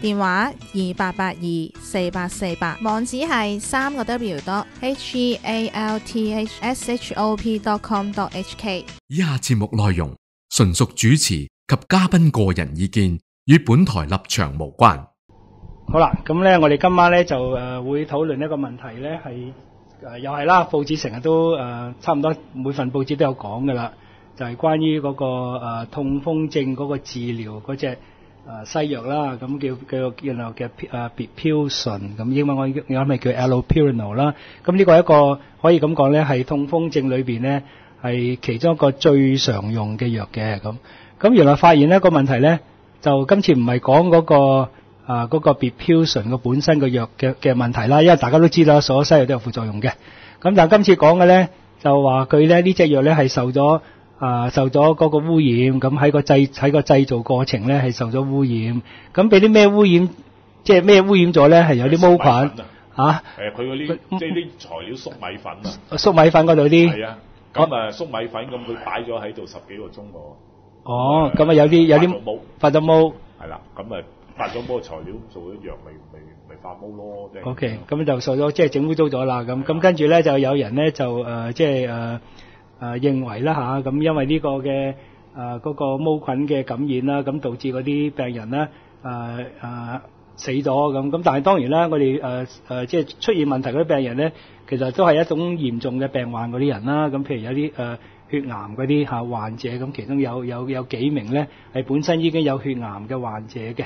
電話二八八二四八四八，網址係三個 W 多 H E A L T H S H O P dot com dot H K。以下節目內容純屬主持及嘉賓個人意見，與本台立場無關。好啦，咁咧，我哋今晚咧就誒、呃、會討論一個問題咧，係誒又係啦，報紙成日都誒、呃、差唔多每份報紙都有講噶啦，就係、是、關於嗰、那個、呃、痛風症嗰個治療嗰隻誒西藥啦，咁叫叫叫做嘅誒別飄醇，咁英文我我諗係叫 allopurinol 啦，咁呢個一個可以咁講咧，係痛風症裏邊咧係其中一個最常用嘅藥嘅咁，咁原來發現呢個問題咧，就今次唔係講嗰個。啊，嗰、那個別飄醇嘅本身嘅藥嘅嘅問題啦，因為大家都知啦，所有西藥都有副作用嘅。咁但係今次講嘅咧，就話佢咧呢隻藥咧係受咗啊受咗嗰個污染，咁喺個製喺個製造過程咧係受咗污染。咁俾啲咩污染？即係咩污染咗咧？係有啲毛菌啊？啊誒，佢嗰啲即係啲材料粟米粉啊，粟米粉嗰度啲。係啊，咁啊粟米粉咁佢擺咗喺度十幾個鐘喎。哦，咁啊有啲有啲毛，發咗毛。係啦，咁啊。發咗嗰個材料做咗藥，咪咪咪發毛咯。即係 O K，咁就受咗即係整污糟咗啦。咁咁跟住咧就有人咧就誒即係誒誒認為啦嚇，咁因為呢個嘅誒嗰個毛菌嘅感染啦，咁導致嗰啲病人咧誒誒死咗咁。咁但係當然啦，我哋誒誒即係出現問題嗰啲病人咧，其實都係一種嚴重嘅病患嗰啲人啦。咁譬如有啲誒血癌嗰啲嚇患者，咁其中有有有幾名咧係本身已經有血癌嘅患者嘅。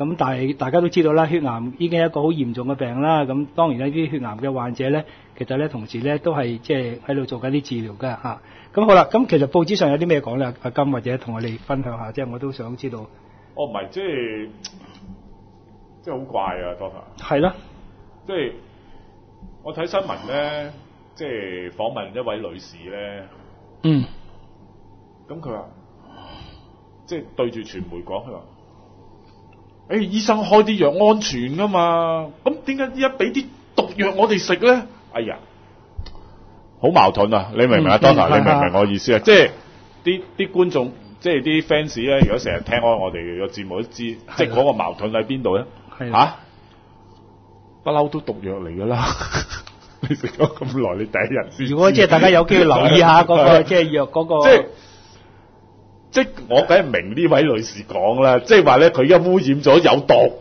咁但係大家都知道啦，血癌已經係一個好嚴重嘅病啦。咁當然呢啲血癌嘅患者咧，其實咧同時咧都係即係喺度做緊啲治療㗎嚇。咁好啦，咁其實報紙上有啲咩講咧？阿金或者同我哋分享下，即係我都想知道。哦，唔係，即係即係好怪啊，Doctor。係啦，即係我睇新聞咧，即係訪問一位女士咧。嗯。咁佢話，即係對住傳媒講，佢話。誒、欸，醫生開啲藥安全噶嘛？咁點解依家俾啲毒藥我哋食咧？哎呀，好矛盾啊！你明唔明啊？Doctor，你明唔明我意思啊？即係啲啲觀眾，即係啲 fans 咧，如果成日聽開我哋個節目都知，即係嗰個矛盾喺邊度咧？吓，不嬲都毒藥嚟噶啦！你食咗咁耐，你第一日先。如果即係大家有機會留意下嗰、那個即係藥嗰個。即我梗係明呢位女士講啦，即係話咧佢而家污染咗有毒，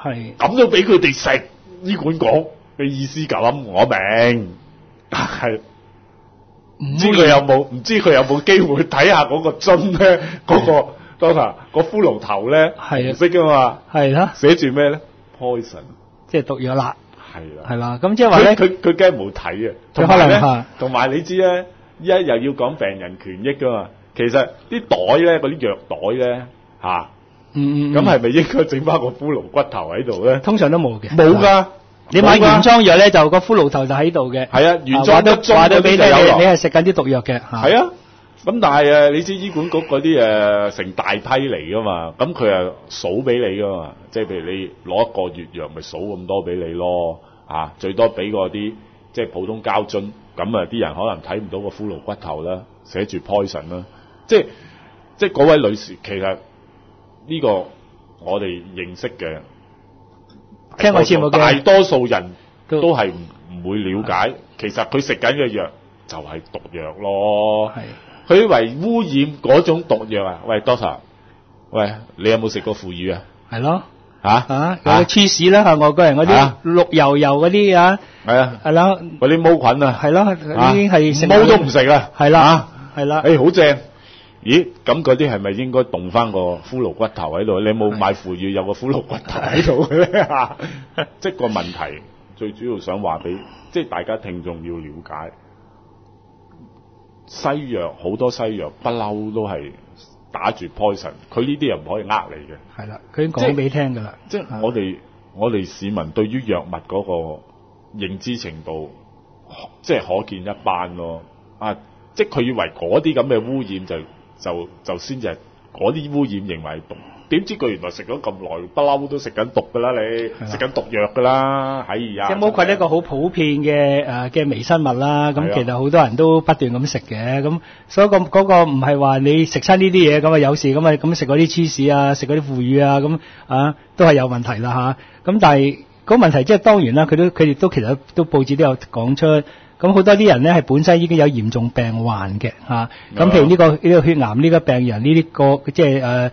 係咁都俾佢哋食。醫管局嘅意思咁，我明係唔知佢有冇唔知佢有冇機會睇下嗰個樽咧，嗰、嗰個當下個骷髏頭咧係識噶嘛？係啦，寫住咩咧？Poison，即係毒藥啦。係啦，係啦。咁即係話咧，佢佢梗係冇睇啊。同埋咧，同埋你知咧，依家又要講病人權益噶嘛？其實啲袋咧，嗰啲藥袋咧，吓、啊，嗯嗯，咁係咪應該整翻個骷髏骨頭喺度咧？通常都冇嘅，冇噶。你買原裝藥咧，就個骷髏頭就喺度嘅。係啊，原裝都話到俾你，你係食緊啲毒藥嘅。係啊，咁但係誒，你知醫管局嗰啲誒成大批嚟噶嘛？咁佢啊數俾你噶嘛？即係譬如你攞一個月藥，咪數咁多俾你咯。啊，最多俾嗰啲即係普通膠樽，咁啊啲人可能睇唔到個骷髏骨頭啦，寫住 poison 啦。即係即係嗰位女士，其實呢個我哋認識嘅，聽我節目嘅。大多數人都係唔唔會了解，其實佢食緊嘅藥就係毒藥咯。係。佢以為污染嗰種毒藥啊！喂，Doctor，喂，你有冇食過腐乳啊？係咯，吓啊，有芝士啦，外國人嗰啲綠油油嗰啲啊，係啊，係啦，嗰啲毛菌啊，係咯，已經係毛都唔食啊，係啦，係啦，誒，好正。咦，咁嗰啲係咪應該凍翻個骷髏骨頭喺度？你冇買腐乳有個骷髏骨頭喺度嘅咧？即係個問題，最主要想話俾，即係大家聽眾要了解，西藥好多西藥不嬲都係打住 poison，佢呢啲又唔可以呃你嘅。係啦，佢已經講俾你聽噶啦。即係我哋我哋市民對於藥物嗰個認知程度，即係可見一斑咯。啊！即係佢以為嗰啲咁嘅污染就就就先至係嗰啲污染認為係毒，點知佢原來食咗咁耐，不嬲都食緊毒㗎啦，你。食緊毒藥㗎啦，係呀，即係毛菌一個好普遍嘅誒嘅微生物啦，咁其實好多人都不斷咁食嘅，咁所以個嗰個唔係話你食親呢啲嘢咁啊有事咁啊咁食嗰啲芝士啊，食嗰啲腐乳啊咁啊都係有問題啦吓，咁但係嗰個問題即係當然啦，佢都佢哋都其實都報紙都有講出。咁好多啲人咧係本身已經有嚴重病患嘅嚇，咁、譬如呢、個呢、個血癌呢個病人呢啲個即係誒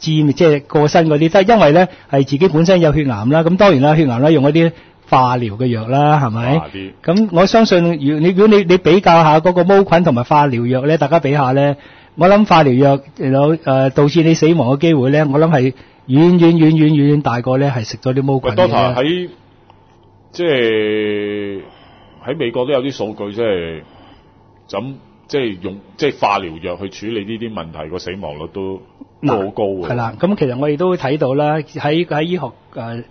致即係過身嗰啲，都係因為咧係自己本身有血癌啦。咁當然啦，血癌啦用嗰啲化療嘅藥啦，係咪？咁我相信，如你如果你你比較下嗰個毛菌同埋化療藥咧，大家比下咧，我諗化療藥有誒導致你死亡嘅機會咧，我諗係遠遠遠遠遠遠大過咧係食咗啲毛喂，菌多。喺即係喺美國都有啲數據，即係咁即係用即係化療藥去處理呢啲問題，個死亡率都都好高嘅。係啦，咁其實我哋都睇到啦，喺喺醫學誒誒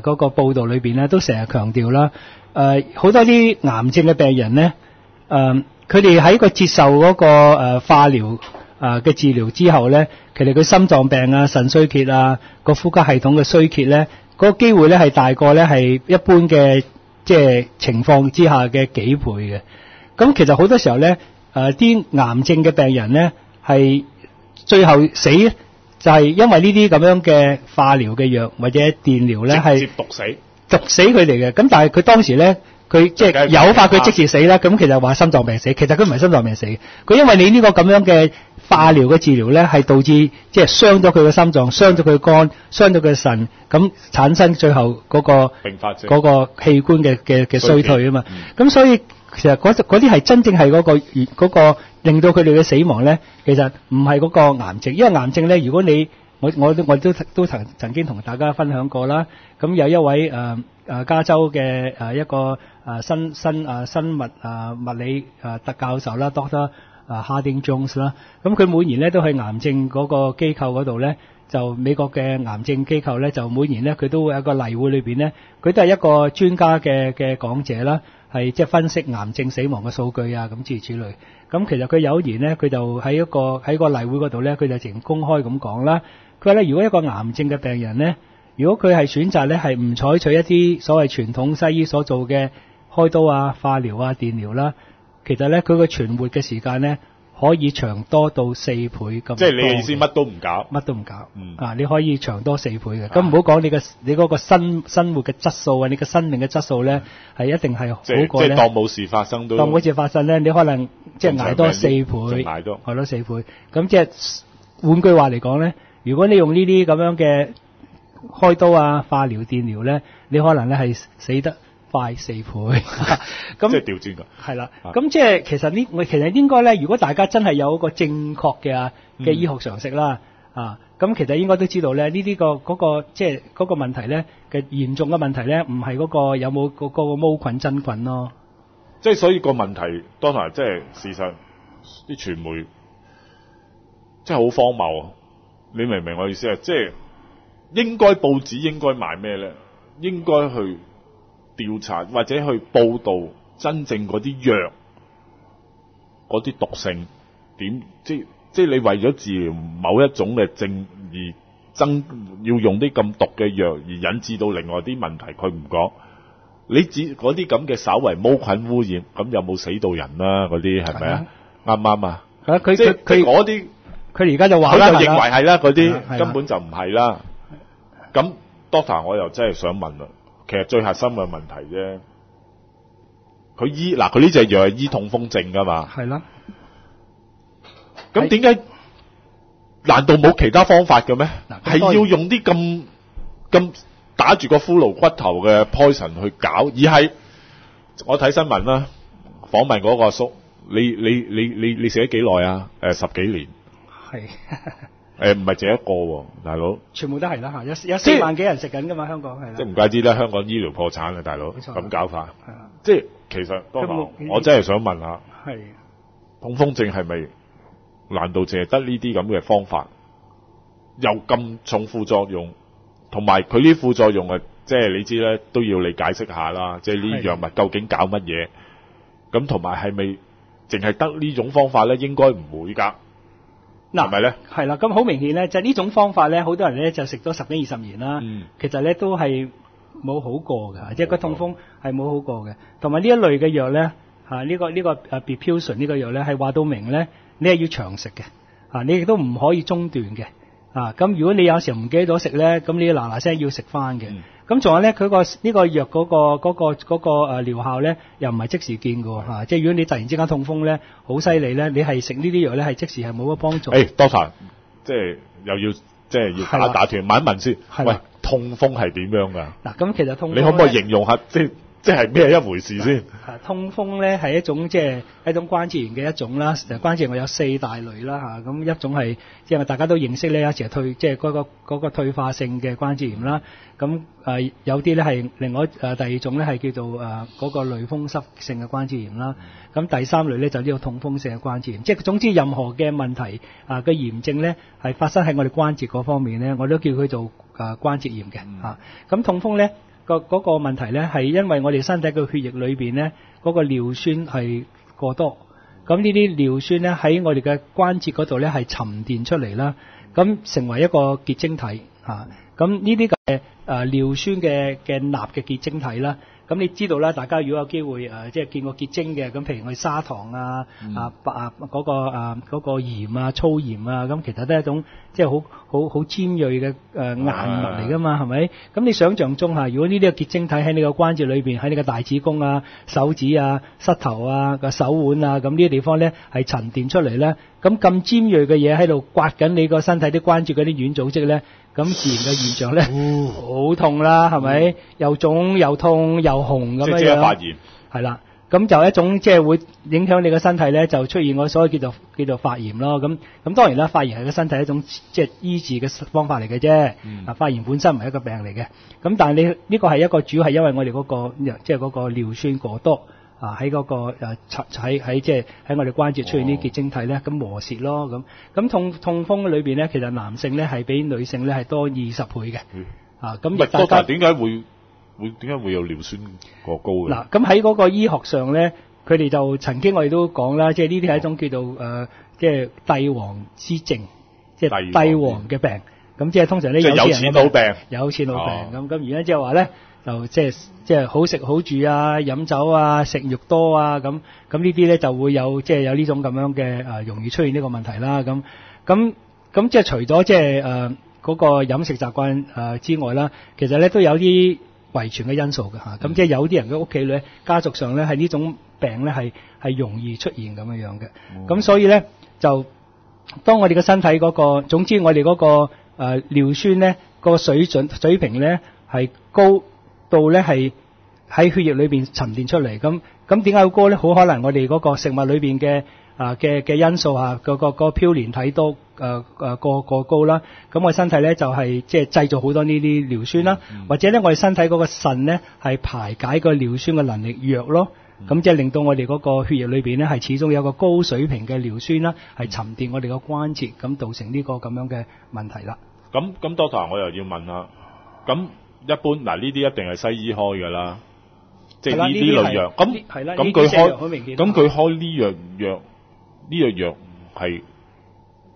嗰個報導裏邊咧，都成日強調啦，誒、好多啲癌症嘅病人咧，誒佢哋喺個接受嗰、個、呃、化療誒嘅治療之後咧，其實佢心臟病啊、腎衰竭啊、個呼吸系統嘅衰竭咧，嗰、個機會咧係大過咧係一般嘅即係情況之下嘅幾倍嘅。咁其實好多時候咧，誒、啲癌症嘅病人咧係最後死就係因為呢啲咁樣嘅化療嘅藥或者電療咧係毒死。毒死佢哋嘅。咁但係佢當時咧，佢即係梗係誘發佢即時死啦。咁其實話心臟病死，其實佢唔係心臟病死嘅。佢因為你呢個咁樣嘅化療嘅治療咧，係導致即係傷咗佢嘅心臟、傷咗佢嘅肝、傷咗佢嘅腎，咁產生最後嗰、個。併發症。嗰個器官嘅嘅嘅衰退啊嘛嗯，咁、所以其實嗰嗰啲係真正係嗰、個嗰、個令到佢哋嘅死亡咧，其實唔係嗰個癌症，因為癌症咧，如果你我我都我都都曾曾經同大家分享過啦，咁有一位誒誒、呃加州嘅誒一個啊、新新誒、呃生物啊、物理啊、特教授啦，Doctor 啊 Harding Jones 啦，咁佢每年咧都去癌症嗰個機構嗰度咧。就美國嘅癌症機構咧，就每年咧佢都會有一個例會裏邊咧，佢都係一個專家嘅嘅講者啦，係即係分析癌症死亡嘅數據啊，咁諸如此類。咁其實佢有一年咧，佢就喺一個喺個例會嗰度咧，佢就直情公開咁講啦。佢話咧，如果一個癌症嘅病人咧，如果佢係選擇咧係唔採取一啲所謂傳統西醫所做嘅開刀啊、化療啊、電療啦，其實咧佢個存活嘅時間咧可以長多到四倍咁。即係你嘅意思，乜都唔搞。乜都唔搞，嗯啊，你可以長多四倍嘅。咁唔好講你嘅你嗰個生生活嘅質素啊，你嘅生命嘅質素咧，係一定係好即係過咧。即係當冇事發生都。當冇事發生咧，你可能即係仲長捱多四倍，命啲仲捱多捱多四倍。咁即係換句話嚟講咧，如果你用呢啲咁樣嘅開刀啊、化療、電療咧，你可能咧係死得快四倍。咁 即係調轉㗎。係啦，啊咁即係其實呢，我其實應該咧，如果大家真係有一個正確嘅嘅嗯醫學常識啦，啊，咁其實應該都知道咧，呢啲個嗰個即係嗰個問題咧嘅嚴重嘅問題咧，唔係嗰個有冇嗰嗰個毛菌真菌咯，即係所以個問題，當然即係事實啲傳媒真係好荒謬啊！你明唔明我意思啊？即係應該報紙應該賣咩咧？應該去調查或者去報導真正嗰啲藥嗰啲毒性點？即即係你為咗治療某一種嘅症而增要用啲咁毒嘅藥，而引致到另外啲問題，佢唔講。你指嗰啲咁嘅稍為毛菌污染，咁有冇死到人啦？嗰啲係咪啊？啱唔啱啊？啊，佢即佢佢嗰啲，佢而家就話佢啦，就認為係啦，嗰啲根本就唔係啦。咁 Doctor，我又真係想問啦，其實最核心嘅問題啫。佢醫嗱，佢呢隻藥係醫痛風症噶嘛？係啦，咁點解？難道冇其他方法嘅咩？嗱咁當然係要用啲咁咁打住個骷髏骨頭嘅 poison 去搞，而係我睇新聞啦，訪問嗰個阿叔，你你你你你食咗幾耐啊？誒、十幾年，係誒唔係淨一個喎，大佬，全部都係啦嚇，有有四萬幾人食緊噶嘛，香港係啦，即係唔怪之啦，香港醫療破產啊，大佬咁搞法，係啊，即係其實多佢冇我真係想問下，係。痛風症係咪難道淨係得呢啲咁嘅方法，又咁重副作用，同埋佢啲副作用啊，即係你知咧都要你解釋下啦，即係呢啲係。藥物究竟搞乜嘢？咁同埋係咪淨淨係得呢種方法咧，應該唔會㗎。嗱係咪咧？係啦，咁好明顯咧，就呢種方法咧，好多人咧就食咗十幾二十年啦，嗯其實咧都係冇好過㗎，即係個痛風係冇好過嘅。同埋呢一類嘅藥咧，嚇、呢、個呢、個誒 b p u s i o n 呢個藥咧係話到明咧，你係要長食嘅，嚇、你亦都唔可以中斷嘅，啊咁如果你有時候唔記得咗食咧，咁你嗱嗱聲要食翻嘅。嗯咁仲有咧，佢個呢個藥嗰、個嗰、個嗰、個誒療效咧，又唔係即時見嘅喎嚇即係如果你突然之間痛風咧，好犀利咧，你係食呢啲藥咧係即時係冇乜幫助。誒、多謝，即係又要即係要打打斷，問一問先。喂，痛風係點樣㗎？嗱，咁其實痛風你可唔可以形容下，即係即係咩一回事先？啊，痛風咧係一種即係一種關節炎嘅一種啦。關節炎我有四大類啦嚇，咁、一種係即係大家都認識咧，有時退即係嗰個嗰個退化性嘅關節炎啦。咁誒、有啲咧係另外誒、第二種咧係叫做誒嗰、個類風濕性嘅關節炎啦。咁第三類咧就呢個痛風性嘅關節炎，即係總之任何嘅問題啊嘅炎症咧係發生喺我哋關節嗰方面咧，我都叫佢做誒關節炎嘅嚇。咁、痛風咧。個嗰個問題咧，係因為我哋身體嘅血液裏邊咧，嗰、個尿酸係過多，咁呢啲尿酸咧喺我哋嘅關節嗰度咧係沉澱出嚟啦，咁成為一個結晶體嚇，咁呢啲嘅誒尿酸嘅嘅鈉嘅結晶體啦。咁你知道啦，大家如果有機會誒、呃即係見過結晶嘅，咁譬如我哋砂糖啊、啊白啊嗰、個啊嗰、個鹽啊、粗鹽啊，咁其實都係一種即係好好好尖鋭嘅誒硬物嚟噶嘛，係咪？咁你想象中嚇，如果呢啲嘅結晶體喺你個關節裏邊，喺你個大指公啊、手指啊、膝頭啊、個手腕啊，咁呢啲地方咧係沉澱出嚟咧，咁咁尖鋭嘅嘢喺度刮緊你個身體啲關節嗰啲軟組織咧，咁自然嘅現象咧好痛啦，係咪？又腫又痛又紅咁樣即係即刻發，炎。係啦。咁就一種即係會影響你個身體咧，就出現我所謂叫做叫做發炎咯。咁咁當然啦，發炎係個身體一種即係醫治嘅方法嚟嘅啫。嗯啊，發炎本身唔係一個病嚟嘅。咁但係你呢個係一個主要係因為我哋嗰、個即係嗰個尿酸過多啊，喺嗰、個誒喺喺即係喺我哋關節出現呢啲結晶體咧，咁磨蝕咯咁。咁痛痛風裏邊咧，其實男性咧係比女性咧係多二十倍嘅。嗯啊，咁唔係，大家點解會會點解會有尿酸過高嘅？嗱，咁喺嗰個醫學上咧，佢哋就曾經我哋都講啦，即係呢啲係一種叫做誒、呃即係帝王之症，即係帝王嘅病。咁即係通常呢，即係有錢佬病。有錢佬哦病咁咁，而家即係話咧，就即係即係好食好住啊，飲酒啊，食肉多啊，咁咁呢啲咧就會有即係有呢種咁樣嘅誒、呃容易出現呢個問題啦。咁咁咁即係除咗即係誒嗰個飲食習慣誒、呃之外啦，其實咧都有啲遺傳嘅因素嘅嚇。咁、即係有啲人嘅屋企咧，家族上咧係呢種病咧係係容易出現咁樣樣嘅。咁、所以咧就當我哋嘅身體嗰、個，總之我哋嗰、個、呃、尿酸咧個水準水平咧係高到咧係喺血液裏邊沉淀出嚟。咁咁點解會高咧？好可能我哋嗰個食物裏邊嘅啊嘅嘅因素啊，個個個嘌呤體都誒誒過過高啦。咁我身體咧就係即係製造好多呢啲尿酸啦，或者咧我哋身體嗰個腎咧係排解個尿酸嘅能力弱咯。咁即係令到我哋嗰個血液裏邊咧係始終有個高水平嘅尿酸啦，係沉淀我哋個關節，咁造成呢個咁樣嘅問題啦。咁咁，Doctor 我又要問啦。咁一般嗱，呢啲一定係西醫開㗎啦，即係呢呢啲類藥。咁咁佢開咁佢開呢樣藥呢樣藥係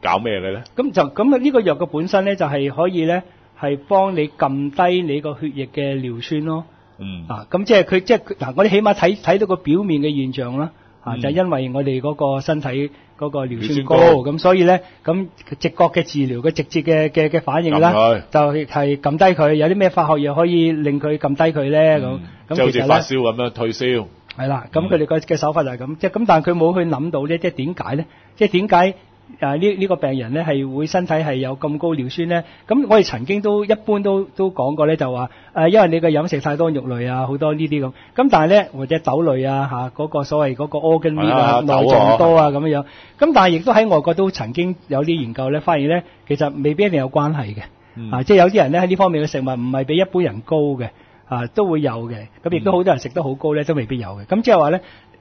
搞咩嘅咧？咁就咁啊！呢個藥嘅本身咧就係可以咧係幫你撳低你個血液嘅尿酸咯。嗯啊，咁即係佢即係佢嗱，我哋起碼睇睇到個表面嘅現象啦。啊，嗯就係因為我哋嗰個身體嗰個尿酸高，咁所以咧，咁直覺嘅治療嘅直接嘅嘅嘅反應撳啦佢，就係係撳低佢。有啲咩化學藥可以令佢撳低佢咧？咁嗯即係好似。發燒咁樣退燒。係啦，咁佢哋嘅嘅手法就係咁，即係咁，但係佢冇去諗到咧，即係點解咧？即係點解誒呢呢個病人咧係會身體係有咁高尿酸咧？咁我哋曾經都一般都都講過咧，就話誒、呃因為你嘅飲食太多肉類啊，好多呢啲咁。咁但係咧或者豆類啊嚇嗰、個所謂嗰個 organ meat 啊啊內臟多啊咁樣樣。咁但係亦都喺外國都曾經有啲研究咧，發現咧其實未必一定有關係嘅。嗯啊，即係有啲人咧喺呢方面嘅食物唔係比一般人高嘅，啊都會有嘅。咁亦都好多人食得好高咧，都未必有嘅。咁即係話咧，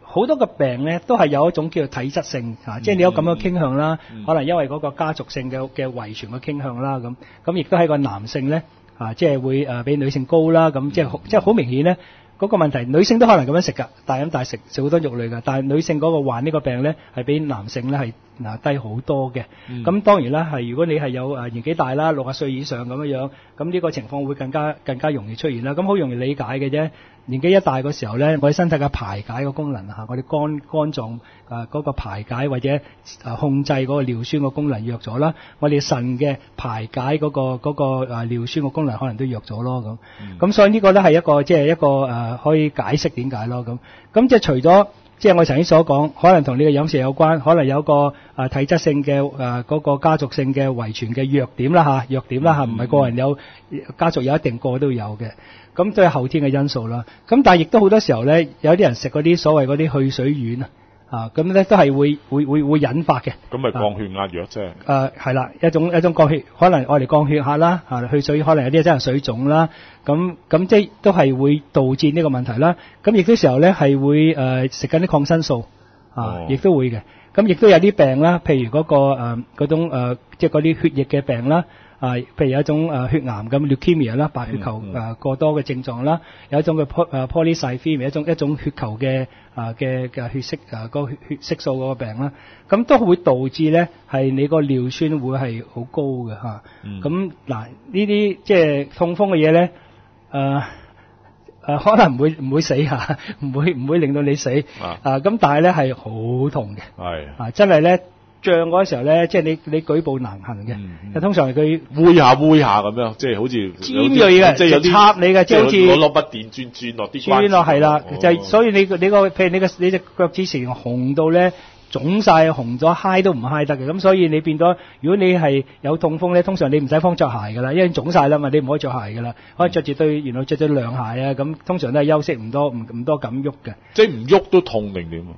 好多個病咧都係有一種叫做體質性嚇，即係你有咁嘅傾向啦，嗯可能因為嗰個家族性嘅嘅遺傳嘅傾向啦，咁咁亦都係個男性咧啊，即係會誒比女性高啦，咁即係好即係好明顯咧。嗰個問題，女性都可能咁樣食㗎，大飲大食食好多肉類㗎，但係女性嗰個患呢個病咧係比男性咧係嗱低好多嘅。咁、當然啦，係如果你係有誒年紀大啦，六十歲以上咁樣樣，咁呢個情況會更加更加容易出現啦。咁好容易理解嘅啫。年紀一大嘅時候咧，我哋身體嘅排解嘅功能嚇，我哋肝肝臟誒嗰個排解或者誒控制嗰個尿酸嘅功能弱咗啦，我哋腎嘅排解嗰、個嗰、個誒尿酸嘅功能可能都弱咗咯咁。咁、所以呢個咧係一個即係一個誒、呃可以解釋點解咯咁。咁即係除咗即係我頭先所講，可能同你嘅飲食有關，可能有個誒、呃、體質性嘅誒嗰個家族性嘅遺傳嘅弱點啦嚇，弱點啦嚇，唔係個人有家族有一定個個都有嘅。咁都係後天嘅因素啦。咁但係亦都好多時候咧，有啲人食嗰啲所謂嗰啲去水丸啊，啊咁咧都係會會會會引發嘅。咁咪降血壓藥啫。誒係啦，一種一種降血，可能愛嚟降血壓啦，啊去水可能有啲真係水腫啦，咁咁即係都係會導致呢個問題啦。咁亦都時候咧係會誒食緊啲抗生素啊哦，亦都會嘅。咁亦都有啲病啦，譬如嗰、個誒嗰、種、呃、即係嗰啲血液嘅病啦。啊，譬如有一種誒、呃血癌咁 leukemia 啦，白血球誒、過多嘅症狀啦，有一種嘅 po 誒 polycythemia 一種一種血球嘅啊嘅嘅血色啊嗰個血血色素嗰個病啦，咁都會導致咧係你個尿酸會係好高嘅嚇。嗯咁嗱呢啲即係痛風嘅嘢咧，誒、誒可能唔會唔會死嚇，唔會唔會令到你死啊啊咁，但係咧係好痛嘅。係啊，真係咧脹嗰時候咧，即係你你舉步難行嘅。通常佢煨下煨下咁樣，即係好似尖鋭嘅即係有啲插你嘅即係好似攞攞筆電轉轉落啲關轉落係啦，就係哦所以你個你個譬如你個你隻腳趾前紅到咧腫晒，紅咗嗨都唔嗨得嘅。咁所以你變咗，如果你係有痛風咧，通常你唔使方着鞋噶啦，因為腫晒啦嘛，你唔可以着鞋噶啦，可以着住對原來着對涼鞋啊。咁通常都係休息唔多唔唔多咁喐嘅。即係唔喐都痛定點啊？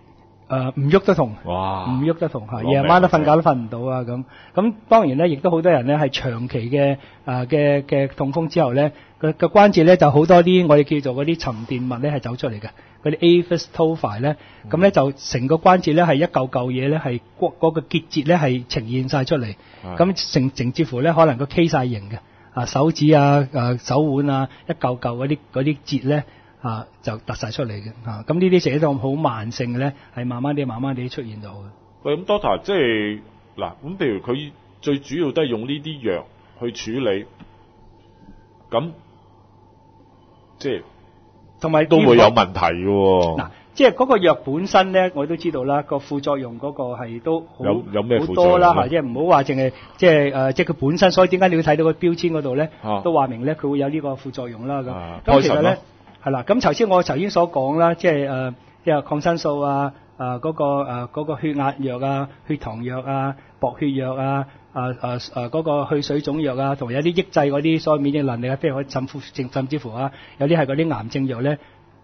誒唔喐得痛。哇！唔喐得痛嚇，夜晚都瞓覺都瞓唔到啊咁。咁當然咧，亦都好多人咧係長期嘅誒嘅嘅痛風之後咧，個個關節咧就好多啲我哋叫做嗰啲沉澱物咧係走出嚟嘅，嗰啲 aphis tophi 咧，咁咧就成個關節咧係一嚿嚿嘢咧係嗰嗰個結節咧係呈現晒出嚟，咁成成至乎咧可能個 K 晒形嘅，啊手指啊啊手腕啊一嚿嚿嗰啲嗰啲節咧。啊，就突晒出嚟嘅，啊，咁呢啲成一種好慢性嘅咧，係慢慢地、慢慢地出現到嘅。喂，咁 Doctor 即係嗱，咁譬如佢最主要都係用呢啲藥去處理，咁即係同埋都會有問題嘅喎。嗱，即係嗰個藥本身咧，我都知道啦，個副作用嗰個係都好有有咩好副作用即係唔好話淨係即係誒，即係佢本身，所以點解你要睇到個標籤嗰度咧，啊都話明咧佢會有呢個副作用啦咁。啊咁其實咧咯係啦，咁頭先我頭先所講啦，即係誒即係抗生素啊，誒嗰個誒嗰個血壓藥啊、血糖藥啊、薄血藥啊。誒誒誒嗰個去水腫藥啊，同埋有啲抑制嗰啲所謂免疫能力啊，譬如我甚至甚至乎啊，有啲係嗰啲癌症藥咧，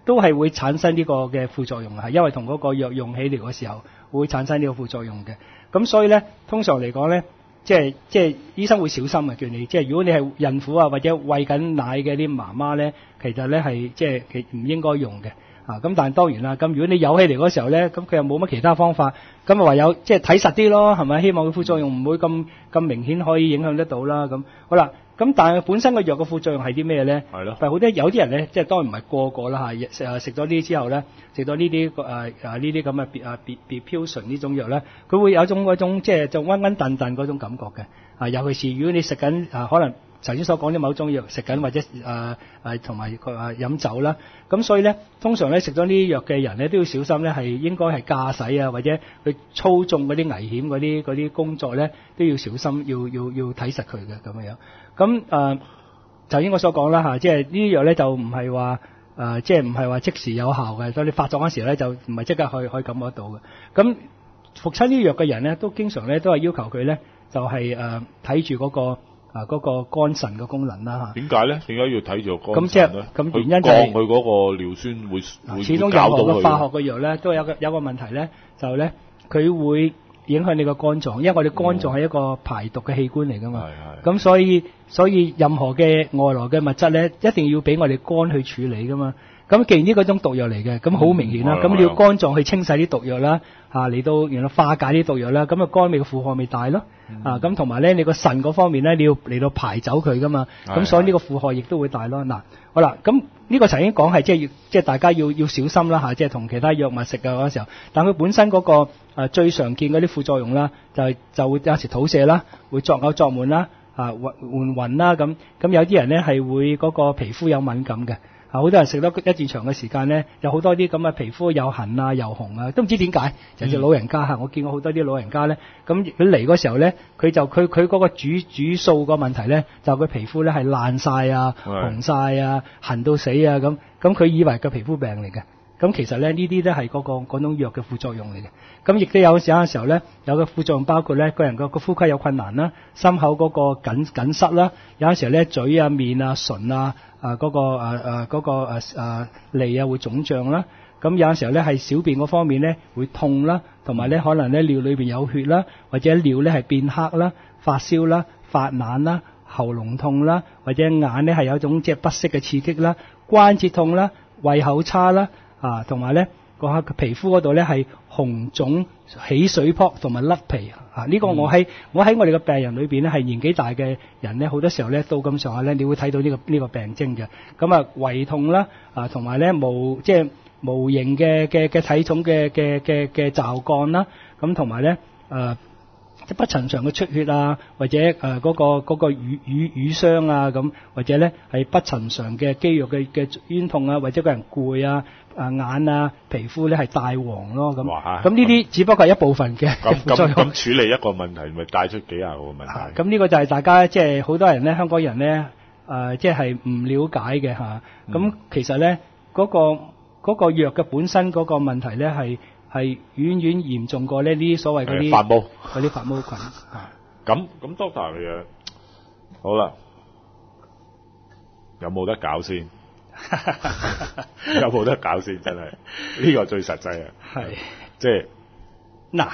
都係會產生呢個嘅副作用係因為同嗰個藥用起嚟嘅時候會產生呢個副作用嘅。咁所以咧，通常嚟講咧，即係即係醫生會小心嘅，叫你即係如果你係孕婦啊或者喂緊奶嘅啲媽媽咧，其實咧係即係其唔應該用嘅。啊，咁但係當然啦，咁如果你有起嚟嗰時候咧，咁佢又冇乜其他方法，咁啊唯有即係睇實啲咯，係咪？希望佢副作用唔會咁咁明顯可以影響得到啦。咁好啦，咁但係本身個藥嘅副作用係啲咩咧？係咯但係好多有啲人咧，即係當然唔係個個啦嚇，食誒食咗呢啲之後咧，食咗呢啲誒誒呢啲咁嘅別啊別別飄醇呢種藥咧，佢會有一種嗰種即係就暈暈頓頓嗰種感覺嘅。啊，尤其是如果你食緊啊，可能頭先所講啲某種藥食緊或者誒誒同埋佢誒飲酒啦，咁所以咧，通常咧食咗呢啲藥嘅人咧都要小心咧，係應該係駕駛啊或者去操縱嗰啲危險嗰啲嗰啲工作咧都要小心，要要要睇實佢嘅咁樣樣。咁誒頭先我所講啦嚇，即係呢啲藥咧就唔係話誒，即係唔係話即時有效嘅，所以你發作嗰時咧就唔係即刻可以可以感覺到嘅。咁服親呢啲藥嘅人咧，都經常咧都係要求佢咧就係誒睇住嗰個啊嗰、個肝腎嘅功能啦嚇。點解咧？點解要睇住個肝咁即係腎？咁原因就係佢嗰個尿酸會會始終任何嘅化學嘅藥咧，都有個有個問題咧，就咧佢會影響你個肝臟，因為我哋肝臟係一個排毒嘅器官嚟噶嘛。咁所以所以任何嘅外來嘅物質咧，一定要俾我哋肝去處理噶嘛。咁既然呢個種毒藥嚟嘅，咁好明顯啦。咁、嗯你要係肝臟去清洗啲毒藥啦，嚇嚟到原來化解啲毒藥啦，咁啊肝咪嘅負荷咪大咯。嗯啊咁同埋咧，你個腎嗰方面咧，你要嚟到排走佢噶嘛，係咁所以呢個負荷亦都會大咯。嗱，好啦，咁呢個曾經講係即係要即係大家要要小心啦嚇，即係同其他藥物食嘅嗰時候，但佢本身嗰、個、呃、最常見嗰啲副作用啦，就係就會有時肚瀉啦，會作嘔作悶啦，啊暈換暈啦咁，咁有啲人咧係會嗰個皮膚有敏感嘅。啊！好多人食得一段長嘅時間咧，有好多啲咁嘅皮膚又痕啊、又紅啊，都唔知點解。就係老人家嚇，我見過好多啲老人家咧，咁佢嚟嗰時候咧，佢就佢佢嗰個主主數個問題咧，就佢皮膚咧係爛晒啊、係紅晒啊、痕到死啊咁，咁佢以為個皮膚病嚟嘅。咁其實咧呢啲咧係嗰個嗰種藥嘅副作用嚟嘅。咁亦都有時有陣時候咧，有個副作用包括咧個人個個呼吸有困難啦，心口嗰個緊緊塞啦，有陣時候咧嘴啊、面啊、唇啊、啊嗰、個誒誒嗰個誒誒脷啊會腫脹啦。咁有陣時候咧係小便嗰方面咧會痛啦，同埋咧可能咧尿裏邊有血啦，或者尿咧係變黑啦、發燒啦、發冷啦、喉嚨痛啦，或者眼咧係有一種即係不適嘅刺激啦、關節痛啦、胃口差啦。啊，同埋咧個下皮膚嗰度咧係紅腫、起水泡同埋甩皮啊！呢、個我喺、我喺我哋嘅病人裏邊咧係年紀大嘅人咧，好多時候咧到咁上下咧，你會睇到呢、個呢、個病徵嘅。咁啊胃痛啦，啊同埋咧無即係無形嘅嘅嘅體重嘅嘅嘅嘅驟降啦，咁同埋咧誒。即不尋常嘅出血啊，或者誒嗰、個嗰、個瘀瘀瘀傷啊咁，或者咧係不尋常嘅肌肉嘅嘅冤痛啊，或者個人攰啊、啊眼啊、皮膚咧係大黃咯咁。哇咁呢啲只不過係一部分嘅咁咁咁處理一個問題，咪帶出幾廿個問啊題。咁呢個就係大家即係好多人咧，香港人咧誒，即係唔了解嘅嚇。咁、嗯其實咧嗰、個嗰、個藥嘅本身嗰個問題咧係係遠遠嚴重過咧呢啲所謂嗰啲誒發毛嗰啲發毛菌啊。咁咁 Doctor 好啦，有冇得搞先？有冇得搞先？真係呢、個最實際啊！係即係嗱，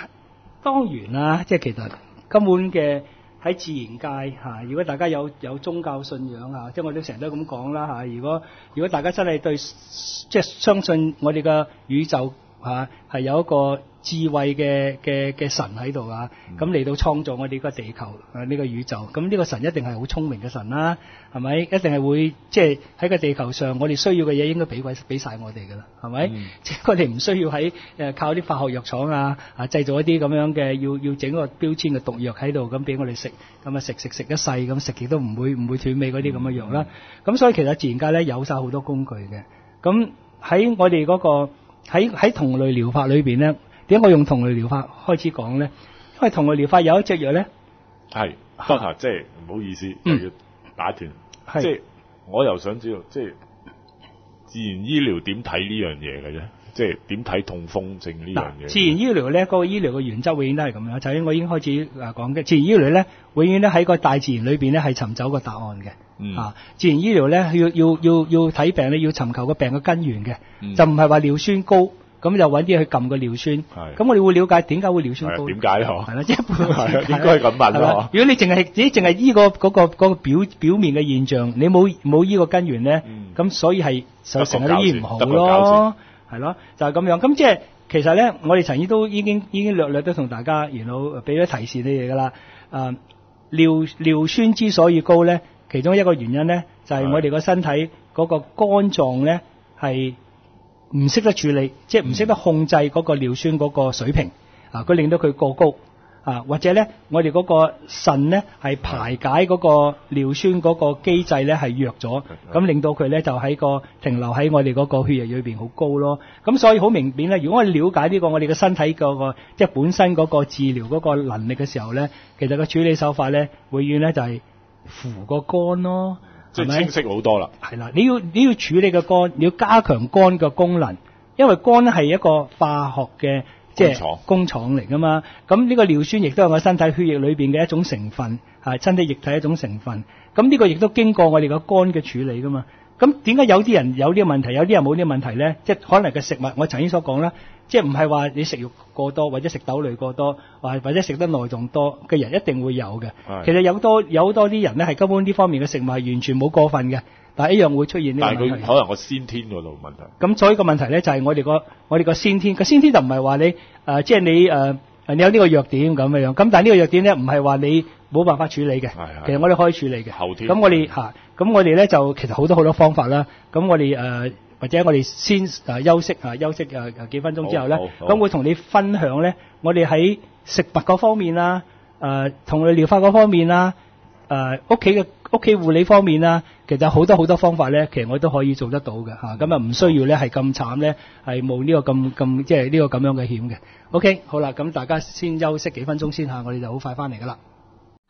當然啦，即係其實根本嘅喺自然界嚇、如果大家有有宗教信仰啊，即係我哋成日都咁講啦嚇。如果如果大家真係對即係相信我哋嘅宇宙嚇係、有一個智慧嘅嘅嘅神喺度啊，咁嚟、到創造我哋個地球啊呢、個宇宙，咁呢個神一定係好聰明嘅神啦，係咪？一定係會即係喺個地球上，我哋需要嘅嘢應該俾鬼俾曬我哋㗎啦，係咪？嗯即係我哋唔需要喺誒靠啲化學藥廠啊啊製造一啲咁樣嘅要要整個標籤嘅毒藥喺度咁俾我哋食，咁啊食食食一世咁食極都唔會唔會斷尾嗰啲咁嘅藥啦。咁、所以其實自然界咧有晒好多工具嘅。咁喺我哋嗰、個喺喺同類療法裏邊咧，點解我用同類療法開始講咧？因為同類療法有一隻藥咧，係 Doctor，即係唔好意思，嗯又要打斷，係即係我又想知道，即係自然醫療點睇呢樣嘢嘅啫？即係點睇痛風症呢樣嗱，嘢？自然醫療咧，嗰、個醫療嘅原則永遠都係咁樣。就係我已經開始誒講嘅，自然醫療咧，永遠咧喺個大自然裏邊咧係尋找個答案嘅。嗯啊，自然醫療咧要要要要睇病咧，要尋求個病嘅根源嘅，嗯就唔係話尿酸高咁就揾啲去撳個尿酸。係咁我哋會了解點解會尿酸高？點解咧嗬係啦，即係 應該係咁問咯如果你淨係只淨係醫個嗰個嗰個表表面嘅現象，你冇冇醫個根源咧，嗯咁所以係就成日都醫唔好咯。係咯，就係、咁樣。咁即係其實咧，我哋曾經都已經已經略略都同大家，然後俾咗提示你哋噶啦。誒、尿尿酸之所以高咧，其中一個原因咧，就係、係我哋個身體嗰個肝臟咧係唔識得處理，即係唔識得控制嗰個尿酸嗰個水平啊，佢令到佢過高。啊，或者咧，我哋嗰個腎咧係排解嗰個尿酸嗰個機制咧係弱咗，咁令到佢咧就喺個停留喺我哋嗰個血液裏邊好高咯。咁所以好明顯咧，如果我哋了解呢個我哋嘅身體嗰個即係本身嗰個治療嗰個能力嘅時候咧，其實個處理手法咧，永遠咧就係扶個肝咯，即係清？晰好多啦。係啦，你要你要處理個肝，你要加強肝嘅功能，因為肝係一個化學嘅即係工廠工廠嚟噶嘛。咁呢個尿酸亦都係我身體血液裏邊嘅一種成分，係身體液體一種成分。咁呢個亦都經過我哋個肝嘅處理噶嘛。咁點解有啲人有呢個問題，有啲人冇呢個問題咧？即係可能嘅食物，我曾經所講啦，即係唔係話你食肉過多，或者食豆類過多，或或者食得內臟多嘅人一定會有嘅。其實有多有好多啲人咧係根本呢方面嘅食物係完全冇過分嘅，但係一樣會出現呢但係個問題。佢可能個先天嗰度問題。咁所以個問題咧就係我哋個我哋個先天個先天就唔係話你誒、呃即係你誒、呃、你有呢個弱點咁樣樣，咁但係呢個弱點咧唔係話你冇辦法處理嘅，其實我哋可以處理嘅。後天咁我哋嚇，咁我哋咧就其實好多好多方法啦。咁我哋誒、呃或者我哋先誒、呃休息啊，休息誒誒幾分鐘之後咧咁會同你分享咧，我哋喺食物嗰方面啦，誒同你療法嗰方面啦。誒屋企嘅屋企護理方面啦，其實好多好多方法咧，其實我都可以做得到嘅嚇，咁啊唔需要咧係咁慘咧，係冇呢個咁咁即係呢個咁樣嘅險嘅。OK，好啦，咁大家先休息幾分鐘先嚇，我哋就好快翻嚟噶啦。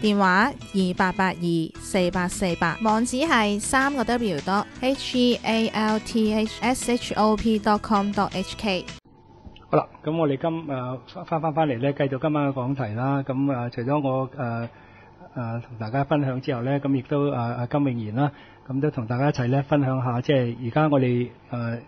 電話二八八二四八四八，網址係三個 W dot H E A L T H S H O P dot com dot H K。好啦，咁我哋今诶翻翻翻嚟咧，繼續今晚嘅講題啦。咁啊、除咗我诶诶同大家分享之後咧，咁亦都诶阿、金永贤啦，咁都同大家一齊咧分享下，即係而家我哋诶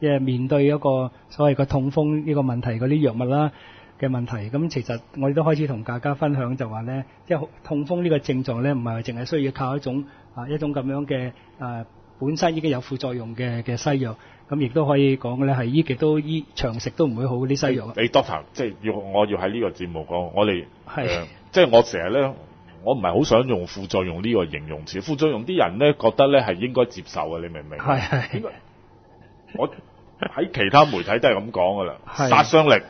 即係面對一個所謂嘅痛風呢個問題嗰啲藥物啦嘅問題。咁其實我哋都開始同大家分享就話咧，即係痛風呢個症狀咧，唔係話淨係需要靠一種啊一種咁樣嘅誒、呃本身已經有副作用嘅嘅西藥。咁亦都可以講咧，係醫極都醫長食都唔會好啲西藥啊。你 doctor 即係要我要喺呢個節目講，我哋係誒即係我成日咧，我唔係好想用副作用呢個形容詞。副作用啲人咧覺得咧係應該接受嘅，你明唔明？係係我喺其他媒體都係咁講噶啦，係殺傷力，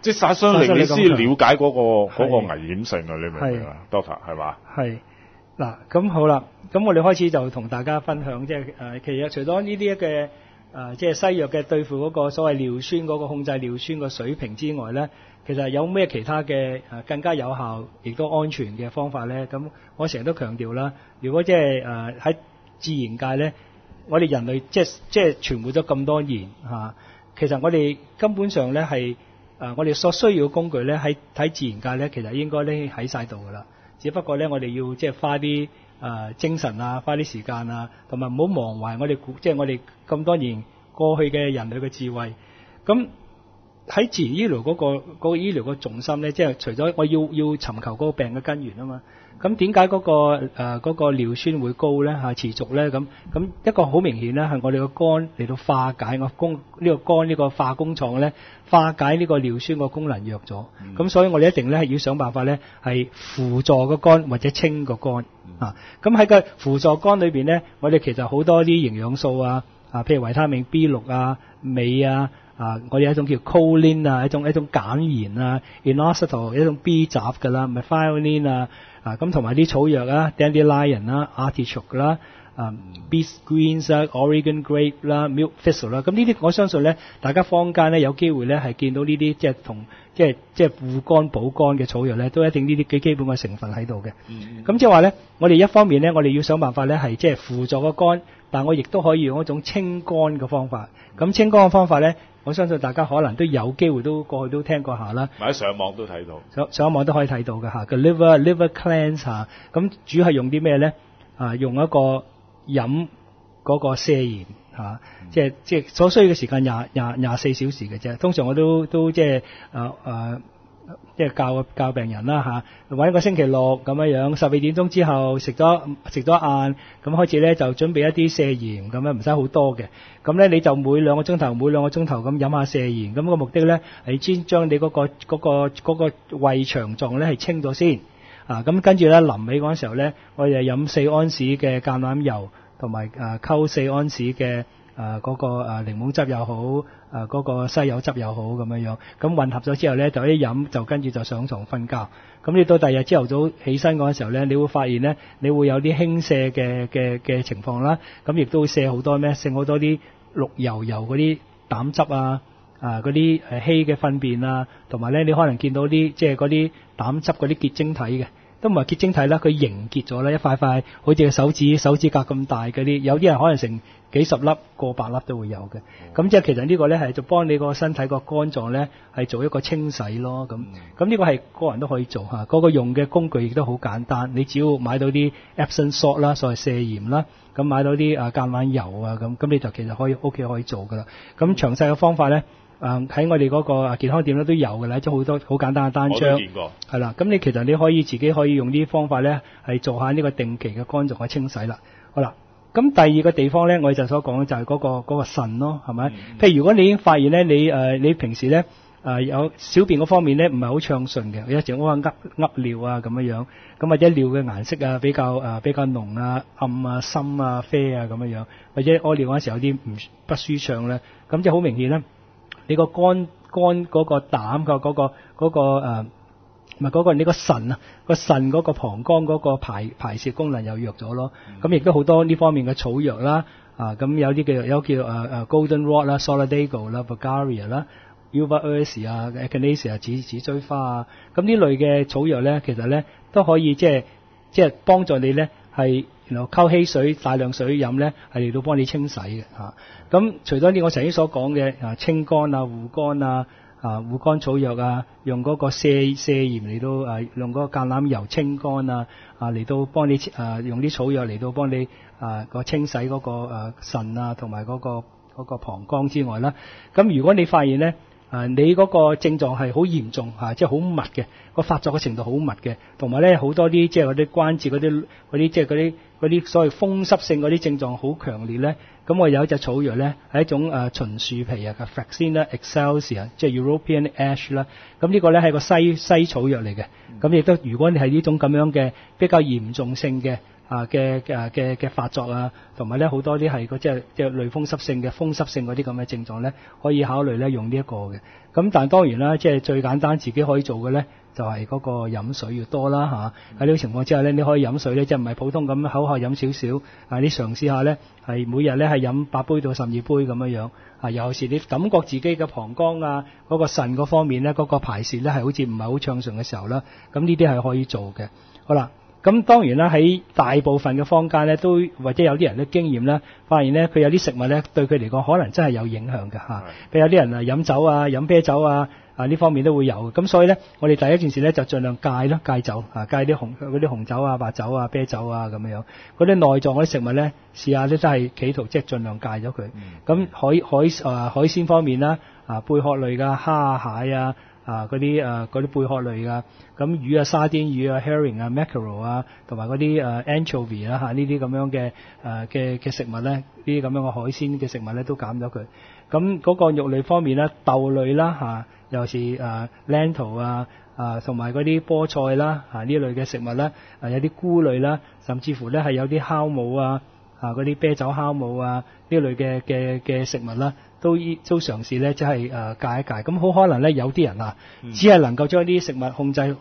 即係殺傷力，你先了解嗰、個嗰、個危險性啊！你明唔明啊？doctor 係嘛？係嗱，咁好啦，咁我哋開始就同大家分享，即係誒，其實除咗呢啲嘅誒，即係西藥嘅對付嗰個所謂尿酸嗰個控制尿酸個水平之外咧，其實有咩其他嘅誒更加有效亦都安全嘅方法咧？咁我成日都強調啦，如果即係誒喺自然界咧，我哋人類即係即係存活咗咁多年嚇、其實我哋根本上咧係誒我哋所需要嘅工具咧喺喺自然界咧，其實應該咧喺晒度噶啦。只不過咧，我哋要即係花啲誒、精神啊，花啲時間啊，同埋唔好忘懷我哋古即係我哋咁多年過去嘅人類嘅智慧。咁喺自然醫療嗰、個嗰、個醫療嘅重心咧，即係除咗我要要尋求嗰個病嘅根源啊嘛。咁點解嗰個誒嗰、個尿酸會高咧嚇、持續咧咁咁一個好明顯咧係我哋個肝嚟到化解我工呢、個肝呢個化工廠咧化解呢個尿酸個功能弱咗，咁、所以我哋一定咧係要想辦法咧係輔助個肝或者清個肝、啊。咁喺個輔助肝裏邊咧，我哋其實好多啲營養素啊啊，譬如維他命 B 六啊、鎂啊。啊！我哋有一種叫 choline 啊，一種一種鹼鹽啊，inositol 一種 B 集㗎啦，咪 methionine 啊，啊咁同埋啲草藥啊，dandelion 啦、artichoke 啦、啊 beet greens 啊、Oregon grape 啦、milk thistle 啦，咁呢啲我相信咧，大家坊間咧有機會咧係見到呢啲即係同即係即係護肝補肝嘅草藥咧，都一定呢啲幾基本嘅成分喺度嘅。咁即係話咧，我哋一方面咧，我哋要想辦法咧係即係輔助個肝，但我亦都可以用一種清肝嘅方法。咁清肝嘅方法咧，我相信大家可能都有機會都過去都聽過下啦。或者上網都睇到。上上網都可以睇到嘅嚇，個 liver liver cleanse 嚇，咁主要係用啲咩咧？啊，用一個飲嗰個瀉鹽嚇，即係即係所需要嘅時間廿廿廿四小時嘅啫。通常我都都即係啊啊，即係教教病人啦嚇，揾一個星期六咁樣樣，十二點鐘之後食咗食咗晏，咁開始咧就準備一啲瀉鹽咁樣，唔使好多嘅。咁咧你就每兩個鐘頭每兩個鐘頭咁飲下瀉鹽，咁、個目的咧係先將你嗰、個嗰、個嗰、個胃腸臟咧係清咗先。啊，咁跟住咧臨尾嗰時候咧，我哋就飲四安士嘅橄欖油，同埋誒溝四安士嘅誒嗰個檸檬汁又好，誒、嗰個西柚汁又好咁樣樣，咁混合咗之後咧，就一飲就跟住就上床瞓覺。咁你到第二日朝頭早起身嗰陣時候咧，你會發現咧，你會有啲輕瀉嘅嘅嘅 情況啦，咁亦都會瀉好多咩？瀉好多啲綠油油嗰啲膽汁啊！啊嗰啲誒稀嘅糞便啊，同埋咧你可能見到啲即係嗰啲膽汁嗰啲結晶體嘅，都唔係結晶體啦，佢凝結咗啦，一塊塊好似手指手指甲咁大嗰啲，有啲人可能成幾十粒、過百粒都會有嘅。咁、即係其實呢個咧係就幫你個身體個肝臟咧係做一個清洗咯。咁咁呢個係個人都可以做嚇，嗰、個用嘅工具亦都好簡單，你只要買到啲 Epsom salt 啦，所謂瀉鹽啦，咁買到啲啊橄欖油啊咁，咁你就其實可以屋企可以做噶啦。咁詳細嘅方法咧。誒喺、我哋嗰個啊健康店咧都有嘅啦，即係好多好簡單嘅單張。係啦，咁你其實你可以自己可以用啲方法咧，係做下呢個定期嘅肝臟嘅清洗啦。好啦，咁第二個地方咧，我哋就所講嘅就係嗰、個嗰、個腎咯，係咪？譬如如果你已經發現咧，你誒、呃你平時咧誒、呃有小便嗰方面咧唔係好暢順嘅，有時屙下噏噏尿啊咁樣樣，咁或者尿嘅顏色啊比較誒、呃比較濃啊、暗啊、深啊、啡啊咁樣樣，或者屙尿嗰陣時有啲唔不舒暢咧，咁即係好明顯咧。你個肝肝嗰個膽嘅嗰個嗰、個誒唔係嗰個你個腎啊，個腎嗰個膀胱嗰個排排泄功能又弱咗咯。咁亦都好多呢方面嘅草藥啦，啊咁有啲叫有叫誒誒 Golden Rod 啦、Solidago 啦、Bulgaria 啦、Uva Ursi 啊、Echinacea 紫紫錐花啊，咁呢類嘅草藥咧，其實咧都可以即係即係幫助你咧係。然後溝稀水、大量水飲咧，係嚟到幫你清洗嘅嚇。咁、除咗呢我頭先所講嘅啊清肝啊、護肝啊、啊護肝草藥啊，用嗰個瀉瀉鹽嚟到啊，用嗰個橄欖油清肝啊，啊嚟到幫你啊用啲草藥嚟到幫你啊個清洗嗰個啊腎啊同埋嗰個嗰個膀胱之外啦。咁如果你發現咧，啊，你嗰個症狀係好嚴重嚇、即係好密嘅，個發作嘅程度好密嘅，同埋咧好多啲即係嗰啲關節嗰啲嗰啲即係嗰啲嗰啲所謂風濕性嗰啲症狀好強烈咧，咁我有一隻草藥咧係一種誒、秦樹皮啊嘅 Fraxina excelsa，即係 European ash 啦，咁呢個咧係個西西草藥嚟嘅，咁亦都如果你係呢種咁樣嘅比較嚴重性嘅。啊嘅嘅嘅嘅發作啊，同埋咧好多啲係嗰即係即係類風濕性嘅風濕性嗰啲咁嘅症狀咧，可以考慮咧用呢一個嘅。咁但係當然啦，即係最簡單自己可以做嘅咧，就係、嗰個飲水要多啦嚇。喺呢個情況之下咧，你可以飲水咧，即係唔係普通咁口渴飲少少，啊你嘗試下咧，係每日咧係飲八杯到十二杯咁樣樣。啊，尤其是你感覺自己嘅膀胱啊，嗰、個腎嗰方面咧，嗰、個排泄咧係好似唔係好暢順嘅時候啦，咁呢啲係可以做嘅。好啦。咁當然啦，喺大部分嘅坊間咧，都或者有啲人嘅經驗咧，發現咧佢有啲食物咧對佢嚟講可能真係有影響嘅嚇。譬如有啲人啊飲酒啊、飲啤酒啊啊呢方面都會有嘅。咁所以咧，我哋第一件事咧就盡量戒咯，戒酒啊，戒啲紅嗰啲紅酒啊、白酒啊、啤酒啊咁樣。嗰啲內臟嗰啲食物咧，試下咧都係企圖即係盡量戒咗佢。咁、海海啊海鮮方面啦，啊貝殼類㗎蝦啊蟹啊。啊嗰啲誒嗰啲貝殼類啊，咁魚啊沙甸魚啊 herring 啊 mackerel 啊，同埋嗰啲誒 anchovy 啦嚇呢啲咁樣嘅誒嘅嘅食物咧，呢啲咁樣嘅海鮮嘅食物咧都減咗佢。咁嗰個肉類方面咧，豆類啦嚇，尤其是誒 lentil 啊啊同埋嗰啲菠菜啦嚇呢類嘅食物咧，啊有啲菇類啦，甚至乎咧係有啲酵母啊。啊！嗰啲啤酒酵母啊，呢類嘅嘅嘅食物啦，都依都嘗試咧，即係誒戒一戒。咁好可能咧，有啲人啊，只係能夠將啲食物控制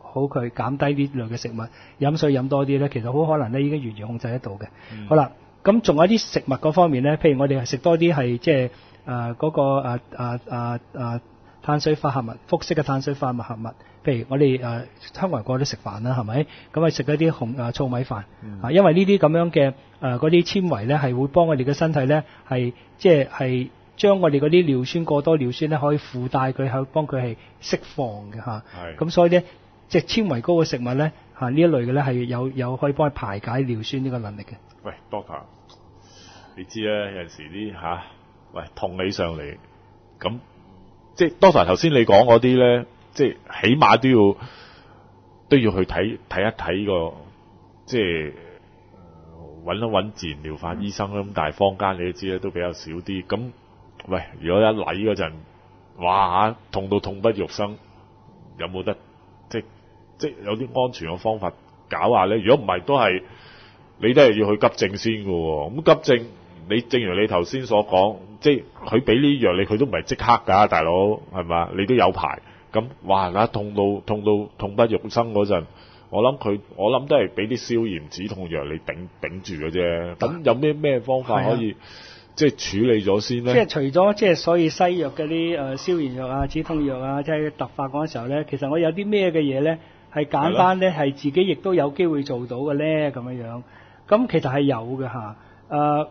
好佢，減低呢類嘅食物，飲水飲多啲咧，其實好可能咧已經完全控制得到嘅。好啦，咁仲有啲食物嗰方面咧，譬如我哋係食多啲係即係誒嗰個誒誒誒誒碳水化合物、複式嘅碳水化合物。譬如我哋誒、呃、香港人個個都食飯啦，係咪？咁啊食一啲紅誒糙米飯啊，因為呢啲咁樣嘅誒嗰啲纖維咧，係會幫我哋嘅身體咧係即係係將我哋嗰啲尿酸過多尿酸咧，可以附帶佢去幫佢係釋放嘅嚇。係咁所以咧，即係纖維高嘅食物咧嚇呢一類嘅咧係有有可以幫佢排解尿酸呢個能力嘅。喂，Doctor，你知咧有陣時啲吓、喂痛起上嚟，咁即係 Doctor 頭先你講嗰啲咧，即係起碼都要都要去睇睇一睇個即係揾、一揾自然療法醫生啦。咁但係坊間你都知咧，都比較少啲。咁喂，如果一禮嗰陣，哇嚇痛到痛不欲生，有冇得即即有啲安全嘅方法搞下咧？如果唔係，都係。你都係要去急症先嘅喎，咁急症你正如你頭先所講，即係佢俾呢藥你，佢都唔係即刻㗎，大佬係嘛？你都有排，咁哇嗱痛到痛到痛不欲生嗰陣，我諗佢我諗都係俾啲消炎止痛藥你頂頂住嘅啫。咁有咩咩方法可以、即係處理咗先咧？即係除咗即係所以西藥嗰啲誒消炎藥啊、止痛藥啊，即係突發嗰陣時候咧，其實我有啲咩嘅嘢咧係簡單咧，係自己亦都有機會做到嘅咧？咁樣樣，咁其實係有嘅嚇。誒、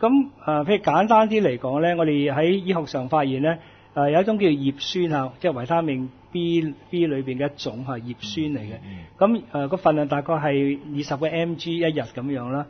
咁誒、譬如簡單啲嚟講咧，我哋喺醫學上發現咧，誒、有一種叫葉酸啊，即係維他命 B B 裏邊嘅一種係葉酸嚟嘅。咁誒個份量大概係二十個 mg 一日咁樣啦。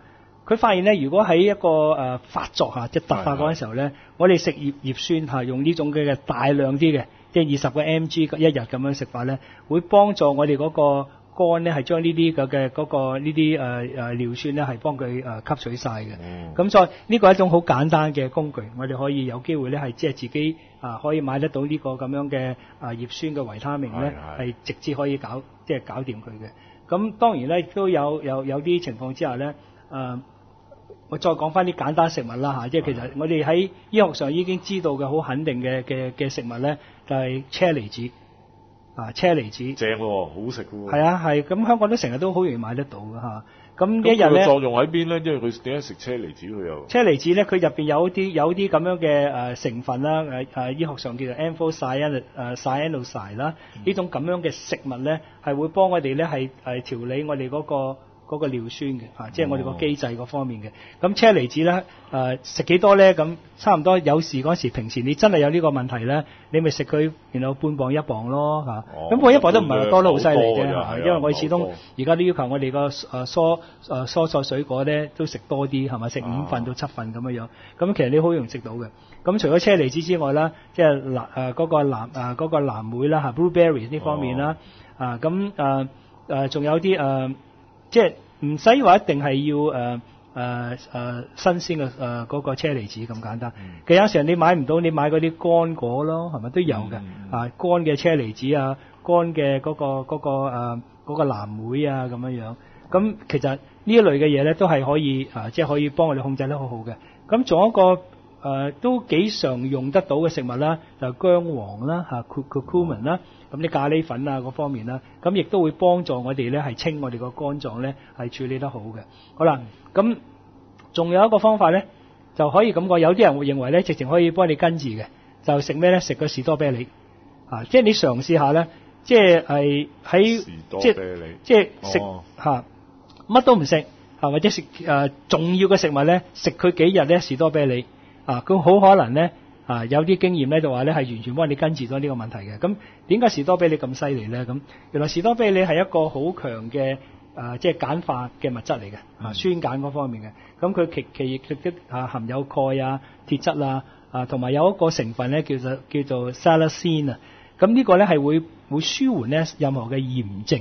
佢發現咧，如果喺一個誒、呃、發作嚇，即係突發嗰陣時候咧，我哋食葉葉酸嚇，用呢種嘅嘅大量啲嘅，即係二十個 mg 一日咁樣食法咧，會幫助我哋嗰個肝咧係將呢啲嘅嘅嗰個呢啲誒誒尿酸咧係幫佢誒吸取晒嘅。咁、所以呢個係一種好簡單嘅工具，我哋可以有機會咧係即係自己啊可以買得到呢個咁樣嘅啊葉酸嘅維他命咧，係直接可以搞即係搞掂佢嘅。咁當然咧，亦都有有有啲情況之下咧，誒、我再講翻啲簡單食物啦嚇，即係其實我哋喺醫學上已經知道嘅好肯定嘅嘅嘅食物咧，就係、車厘子啊，車厘子正喎，好食嘅喎。係啊係，咁香港都成日都好容易買得到嘅嚇。咁咁一日咧。作用喺邊咧？因為佢點解食車厘子佢又車厘子咧，佢入邊有啲有啲咁樣嘅誒、呃成分啦，誒、誒醫學上叫做 anthocyan 誒 cyanide 啦，呢種咁樣嘅食物咧，係會幫我哋咧係誒調理我哋嗰、個嗰個尿酸嘅嚇，即係我哋個機制嗰方面嘅。咁車厘子咧誒食幾多咧？咁差唔多有時嗰時平時你真係有呢個問題咧，你咪食佢然後半磅一磅咯嚇。哦咁、半一磅都唔係話多得好犀利啫好多㗎係啊嚇，因為我哋始終而家都要求我哋個誒蔬誒蔬菜水果咧都食多啲係咪？食五份到七份咁樣樣。咁其實你好容易食到嘅。咁除咗車厘子之外啦，即係藍誒嗰個藍誒嗰個藍莓啦嚇，blueberry 呢方面啦。啊咁誒誒仲有啲誒，即係唔使話一定係要誒。誒誒新鮮嘅誒嗰個車厘子咁簡單，其實有時候你買唔到，你買嗰啲乾果咯，係咪都有嘅？啊，乾嘅車厘子啊，乾嘅嗰個嗰個誒嗰個藍莓啊咁樣樣。咁其實呢一類嘅嘢咧，都係可以啊，即係可以幫我哋控制得好好嘅。咁仲有一個誒、呃都幾常用得到嘅食物啦，就係薑黃啦嚇 c u c u m i n 啦，咁啲咖喱粉啊嗰方面啦，咁亦都會幫助我哋咧係清我哋個肝臟咧係處理得好嘅。好啦，咁仲有一個方法咧，就可以咁講，有啲人會認為咧，直情可以幫你根治嘅，就食咩咧？食個士多啤梨啊！即係你嘗試下咧，即係係喺即啤梨即係食哦嚇乜都唔食啊，或者食誒、呃重要嘅食物咧，食佢幾日咧士多啤梨啊，咁好可能咧啊有啲經驗咧就話咧係完全幫你根治咗呢個問題嘅。咁點解士多啤梨咁犀利咧？咁原來士多啤梨係一個好強嘅。啊、即係鹼化嘅物質嚟嘅，啊酸鹼嗰方面嘅，咁佢其其亦亦都啊含有鈣啊、鐵質啊，啊同埋有一個成分咧叫做叫做 salicin 啊，咁呢個咧係會會舒緩咧任何嘅炎症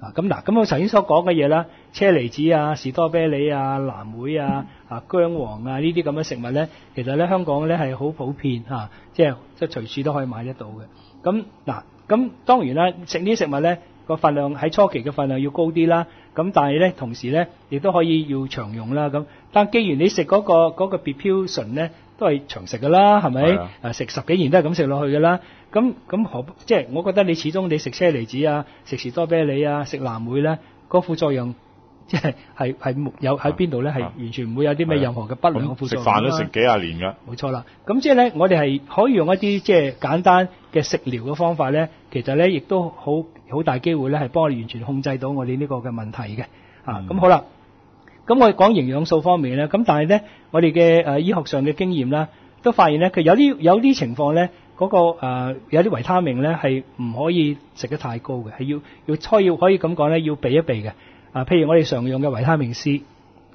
啊，咁嗱，咁我頭先所講嘅嘢啦，車厘子啊、士多啤梨啊、藍莓啊、啊薑黃啊呢啲咁嘅食物咧，其實咧香港咧係好普遍嚇、即係即係隨處都可以買得到嘅。咁嗱，咁當然啦，食呢啲食物咧。個份量喺初期嘅份量要高啲啦，咁但係咧同時咧亦都可以要長用啦咁。但既然你食嗰、個嗰、個 b p u t 咧都係長食噶啦，係咪？誒食十幾年都係咁食落去噶啦。咁咁何即係我覺得你始終你食車厘子啊、食士多啤梨啊、食藍莓咧，嗰副作用即係係係冇有喺邊度咧？係啊完全唔會有啲咩任何嘅不良嘅副作用啦飯都食幾廿年㗎。冇錯啦，咁即係咧，我哋係可以用一啲即係簡單嘅食療嘅方法咧，其實咧亦都好好大機會咧係幫我哋完全控制到我哋呢個嘅問題嘅。啊，咁、好啦，咁我哋講營養素方面咧，咁但係咧，我哋嘅誒醫學上嘅經驗啦，都發現咧，佢有啲有啲情況咧，嗰、個、呃、有啲維他命咧係唔可以食得太高嘅，係要要可以可以咁講咧，要避一避嘅。啊，譬如我哋常用嘅維他命 C，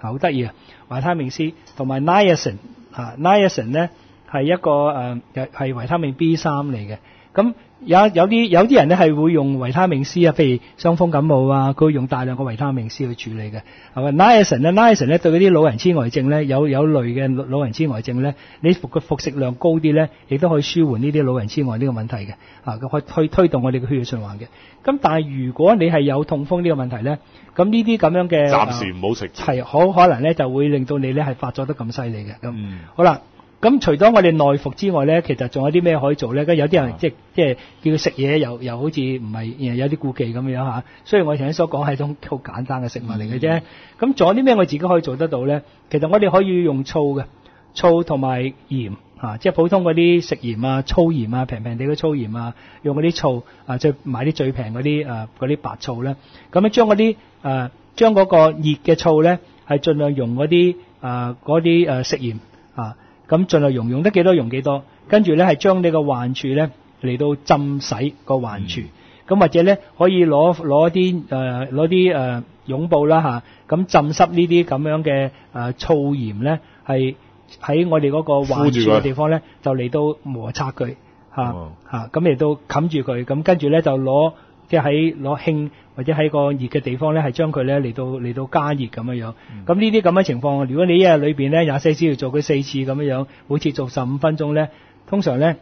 啊好得意啊，維他命 C 同埋 niacin 啊，niacin 咧係一個誒係係維他命 B 三嚟嘅。咁有有啲有啲人咧係會用維他命 C 啊，譬如傷風感冒啊，佢會用大量嘅維他命 C 去處理嘅。係咪 niacin 咧？niacin 咧對嗰啲老人痴呆症咧有有類嘅老人痴呆症咧，你服嘅服食量高啲咧，亦都可以舒緩呢啲老人痴呆呢個問題嘅。啊，佢可以推推動我哋嘅血液循環嘅。咁但係如果你係有痛風呢個問題咧，咁呢啲咁樣嘅暫時唔好食。係好可能咧就會令到你咧係發作得咁犀利嘅咁。嗯好啦，咁除咗我哋內服之外咧，其實仲有啲咩可以做咧？咁有啲人啊即即係叫佢食嘢，又又好似唔係有啲顧忌咁樣嚇。雖然我頭先所講係一種好簡單嘅食物嚟嘅啫。咁仲有啲咩我自己可以做得到咧？其實我哋可以用醋嘅，醋同埋鹽啊，即係普通嗰啲食鹽啊、粗鹽啊、平平地嘅粗鹽啊，用嗰啲醋啊，即係買啲最平嗰啲誒嗰啲白醋咧，咁樣將嗰啲誒將嗰個熱嘅醋咧，係盡量用嗰啲誒嗰啲誒食鹽啊，咁盡量用用得幾多用幾多，跟住咧係將你個患處咧嚟到浸洗個患處，咁、或者咧可以攞攞啲誒攞啲誒絨布啦嚇，咁、浸濕呢啲咁樣嘅誒醋鹽咧係。喺我哋嗰個患處敷住佢嘅地方咧，就嚟到摩擦佢嚇哦。嚇，咁嚟到冚住佢，咁跟住咧就攞即係喺攞興或者喺個熱嘅地方咧，係將佢咧嚟到嚟到加熱咁樣樣。咁呢啲咁嘅情況，如果你一日裏邊咧廿四小時做佢四次咁樣樣，每次做十五分鐘咧，通常咧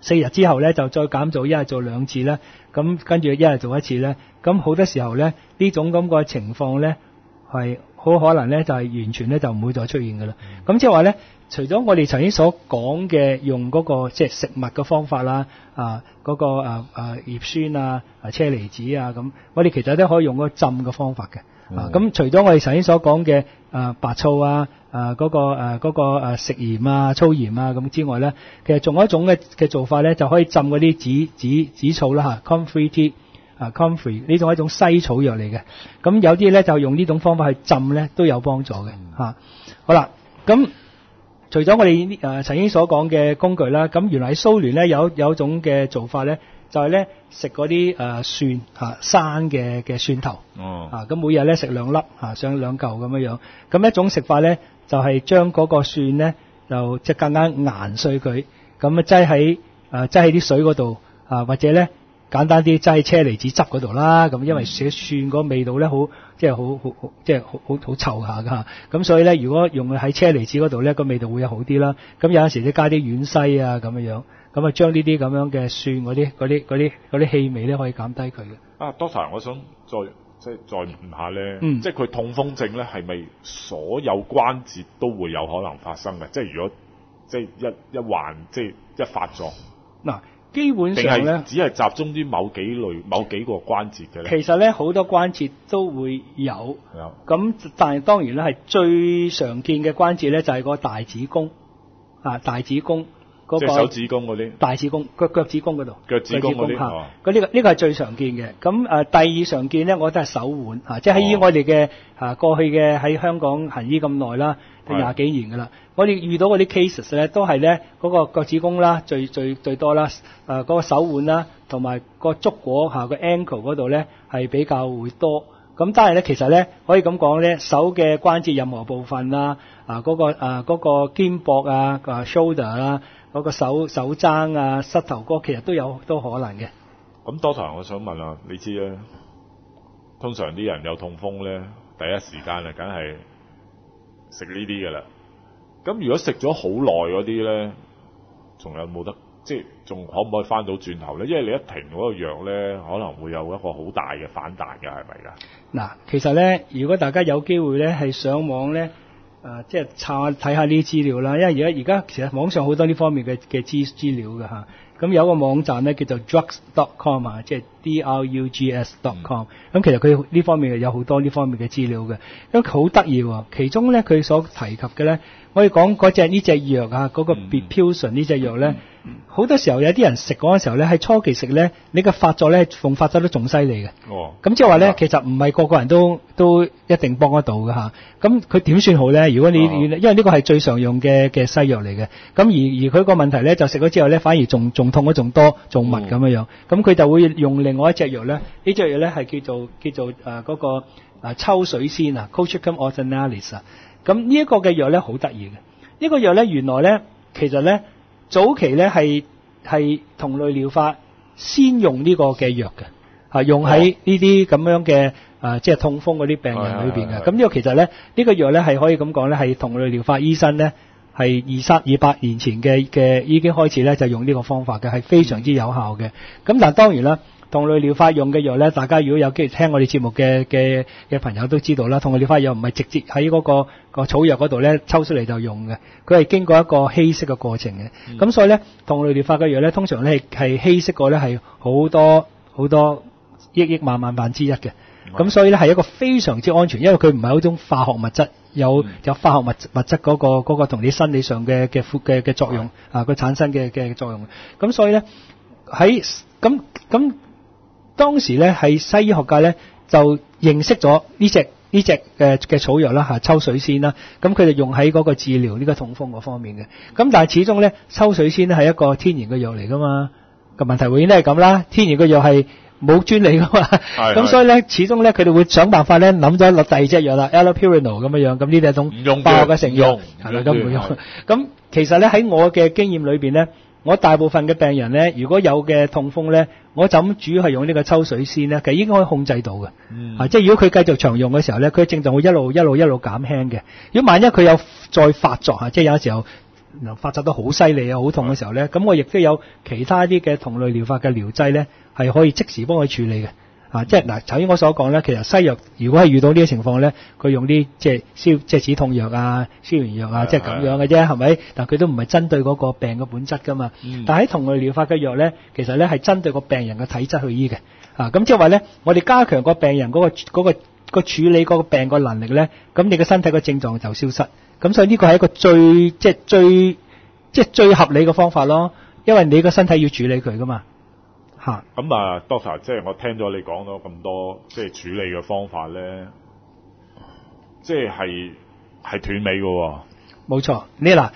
四日之後咧就再減做一日做兩次咧，咁跟住一日做一次咧，咁好多時候咧呢種咁嘅情況咧係好可能咧就係、完全咧就唔會再出現㗎啦。咁即係話咧，除咗我哋頭先所講嘅用嗰、個即係食物嘅方法啦，啊嗰、個啊啊葉酸啊、啊車厘子啊咁，我哋其實都可以用嗰個浸嘅方法嘅。啊，咁除咗我哋頭先所講嘅啊白醋啊、啊嗰、個啊嗰、個啊食鹽啊、粗鹽啊咁之外咧，其實仲有一種嘅嘅做法咧，就可以浸嗰啲紫紫紫草啦嚇 comfrey tea 啊 comfrey 呢種係一種西草藥嚟嘅。咁有啲咧就用呢種方法去浸咧都有幫助嘅嚇、好啦，咁。除咗我哋誒曾經所講嘅工具啦，咁原來喺蘇聯咧有有一種嘅做法咧，就係咧食嗰啲誒蒜嚇生嘅嘅蒜頭。哦，啊，咁每日咧食兩粒啊，上兩嚿咁樣樣。咁一種食法咧，就係將嗰個蒜咧，就即係更加研碎佢，咁啊擠喺誒擠喺啲水嗰度啊，或者咧簡單啲擠喺車厘子汁嗰度啦。咁因為寫蒜嗰個味道咧，好即係好好好即係好好好臭下㗎。咁所以咧，如果用喺車厘子嗰度咧，個味道會有好啲啦。咁有陣時你加啲芫茜啊咁樣樣，咁啊將呢啲咁樣嘅蒜嗰啲嗰啲嗰啲嗰啲氣味咧，可以減低佢嘅。啊，Doctor，我想再即係再問下咧，嗯即係佢痛風症咧，係咪所有關節都會有可能發生嘅？即係如果即係一一患即係一發作，嗱，基本定上咧。只係集中於某幾類、某幾個關節嘅咧？其實咧好多關節都會有，有咁但係當然咧係最常見嘅關節咧就係個大子宮啊，大子宮手指公嗰啲。大指公腳腳趾公嗰度，腳趾公嗰啲嚇哦咁呢個呢個係最常見嘅。咁誒、呃第二常見咧，我覺得係手腕嚇、即係喺哦我哋嘅嚇過去嘅喺香港行醫咁耐啦，係廿幾年噶啦。我哋遇到嗰啲 cases 咧，都係咧嗰個腳趾公啦，最最最多啦，誒、嗰、個手腕啦，同埋個足果嚇、個 ankle 嗰度咧係比較會多。咁但係咧，其實咧可以咁講咧，手嘅關節任何部分啦，啊嗰、個啊嗰、個肩膊啊、啊 shoulder 啦、嗰、個手手踭啊、膝頭哥，其實都有都可能嘅。咁 Doctor，我想問啊，你知咧，通常啲人有痛風咧，第一時間啊，梗係食呢啲噶啦。咁如果食咗好耐嗰啲咧，仲有冇得即係仲可唔可以翻到轉頭咧？因為你一停嗰個藥咧，可能會有一個好大嘅反彈嘅，係咪㗎？嗱，其實咧，如果大家有機會咧，係上網咧，誒、即係查睇下呢啲資料啦。因為而家而家其實網上好多呢方面嘅嘅資資料嘅嚇。咁有個網站咧叫做 drugs.com 啊，即係 d-r-u-g-s.com。咁其實佢呢方面有好多呢方面嘅資料嘅。咁佢好得意喎，其中咧佢所提及嘅咧，我哋講嗰隻呢只藥啊，嗰、個嗯 Bepilsun 呢只藥咧，好多時候有啲人食嗰陣時候咧，喺初期食咧，你嘅發作咧，逢發作都仲犀利嘅。哦，咁即係話咧，啊其實唔係個個人都都一定幫得到嘅嚇。咁佢點算好咧？如果你、哦因為呢個係最常用嘅嘅西藥嚟嘅。咁而而佢個問題咧，就食咗之後咧，反而仲仲痛咗仲多仲密咁樣樣。咁佢、就會用另外一隻藥咧，呢隻藥咧係叫做叫做誒嗰、個呃抽水仙啊 Colchicum originalis 啊。咁呢一個嘅藥咧好得意嘅，呢、個藥咧原來咧其實咧早期咧係係同類療法先用呢個嘅藥嘅。啊，用喺呢啲咁樣嘅啊，即係痛風嗰啲病人裏邊嘅。咁呢個其實咧，呢、個藥咧係可以咁講咧，係同類療法醫生咧係二三二百年前嘅嘅已經開始咧就用呢個方法嘅，係非常之有效嘅。咁但係當然啦。同類療法用嘅藥咧，大家如果有機會聽我哋節目嘅嘅嘅朋友都知道啦，同類療法藥唔係直接喺嗰、個個草藥嗰度咧抽出嚟就用嘅，佢係經過一個稀釋嘅過程嘅。咁、所以咧，同類療法嘅藥咧，通常咧係係稀釋過咧係好多好多億億萬萬分之一嘅。咁所以咧係一個非常之安全，因為佢唔係一種化學物質，有嗯有化學物物質嗰、個嗰、個同你生理上嘅嘅嘅嘅作用啊，佢產生嘅嘅作用。咁所以咧喺咁咁當時咧喺西醫學界咧就認識咗呢只呢只嘅嘅草藥啦嚇，抽水仙啦，咁佢就用喺嗰個治療呢個痛風嗰方面嘅。咁但係始終咧抽水仙咧係一個天然嘅藥嚟噶嘛，個問題永遠都係咁啦，天然嘅藥係冇專利噶嘛，咁所以咧始終咧佢哋會想辦法咧諗咗落第二隻藥啦 a l l o p u r i n o 咁樣樣，咁呢啲係一種化學嘅成藥用，係啦，唔咁唔會用。咁其實咧喺我嘅經驗裏邊咧，我大部分嘅病人咧，如果有嘅痛風咧，我就咁主要係用呢個抽水先咧，其實已經可以控制到嘅。嗯啊，即係如果佢繼續長用嘅時候咧，佢症狀會一路一路一路減輕嘅。如果萬一佢有再發作啊，即係有時候嗱發作得好犀利啊、好痛嘅時候咧，咁我亦都有其他啲嘅同類療法嘅療劑咧，係可以即時幫佢處理嘅。啊，即係嗱，頭先我所講咧，其實西藥如果係遇到呢個情況咧，佢用啲即係消即係止痛藥啊、消炎藥啊，即係咁樣嘅啫，係咪？但佢都唔係針對嗰個病嘅本質噶嘛。嗯但係喺同類療法嘅藥咧，其實咧係針對個病人嘅體質去醫嘅。啊，咁即係話咧，我哋加強個病人嗰、個嗰、個個處理嗰個病個能力咧，咁你嘅身體個症狀就消失。咁所以呢個係一個最即係最即係最合理嘅方法咯，因為你個身體要處理佢噶嘛。嚇、咁啊，Doctor，即系我聽咗你講咗咁多，即系處理嘅方法咧，即系係係斷尾嘅喎。冇錯，你嗱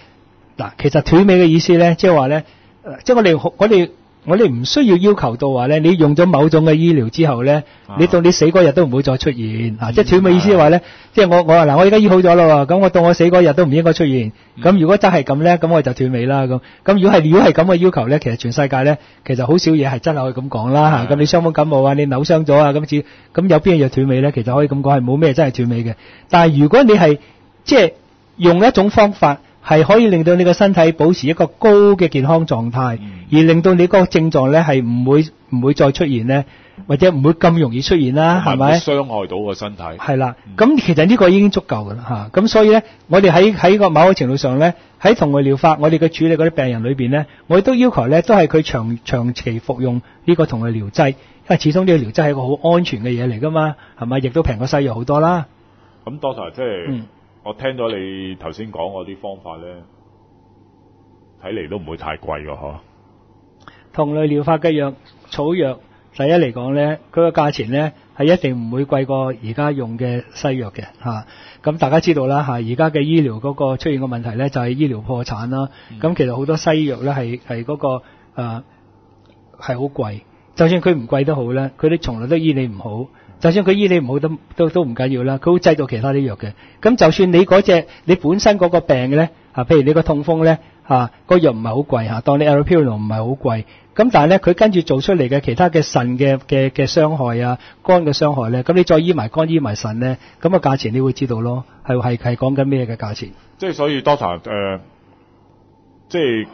嗱，其實斷尾嘅意思咧，即系話咧，呃即係我哋我哋我哋唔需要要求到話咧，你用咗某種嘅醫療之後咧，啊你到你死嗰日都唔會再出現啊！即係斷尾意思係話咧，即係我我話嗱，我而家醫好咗啦喎，咁我到我死嗰日都唔應該出現。咁如果真係咁咧，咁我就斷尾啦咁。咁如果係如果係咁嘅要求咧，其實全世界咧，其實好少嘢係真係可以咁講啦嚇。咁你傷風感冒啊，你扭傷咗啊，咁似咁有邊樣嘢斷尾咧？其實可以咁講係冇咩真係斷尾嘅。但係如果你係即係用一種方法係可以令到你個身體保持一個高嘅健康狀態，嗯而令到你嗰個症狀咧係唔會唔會再出現咧，或者唔會咁容易出現啦，係咪會？傷害到個身體。係啦，咁其實呢個已經足夠㗎啦嚇。咁所以咧，我哋喺喺個某個程度上咧，喺同類療法，我哋嘅處理嗰啲病人裏邊咧，我哋都要求咧，都係佢長長期服用呢個同類療劑，因為始終呢個療劑係一個好安全嘅嘢嚟㗎嘛，係咪？亦都平過西藥好多啦。咁 Doctor 即係、嗯我聽咗你頭先講嗰啲方法咧，睇嚟都唔會太貴㗎嗬。同類療法嘅藥草藥，第一嚟講咧，佢個價錢咧係一定唔會貴過而家用嘅西藥嘅嚇。咁、大家知道啦嚇，而家嘅醫療嗰個出現嘅問題咧就係、醫療破產啦。咁、其實好多西藥咧係係嗰個誒係好貴，就算佢唔貴都好咧，佢哋從來都醫你唔好。就算佢醫你唔好都都都唔緊要啦，佢會製造其他啲藥嘅。咁就算你嗰隻你本身嗰個病嘅咧，啊，譬如你個痛風咧，嚇、個藥唔係好貴嚇，當你 lpr 唔係好貴，咁但係咧佢跟住做出嚟嘅其他嘅腎嘅嘅嘅傷害啊，肝嘅傷害咧，咁你再醫埋肝醫埋腎咧，咁、個價錢你會知道咯，係係係講緊咩嘅價錢？即係所以 Doctor 誒、呃即係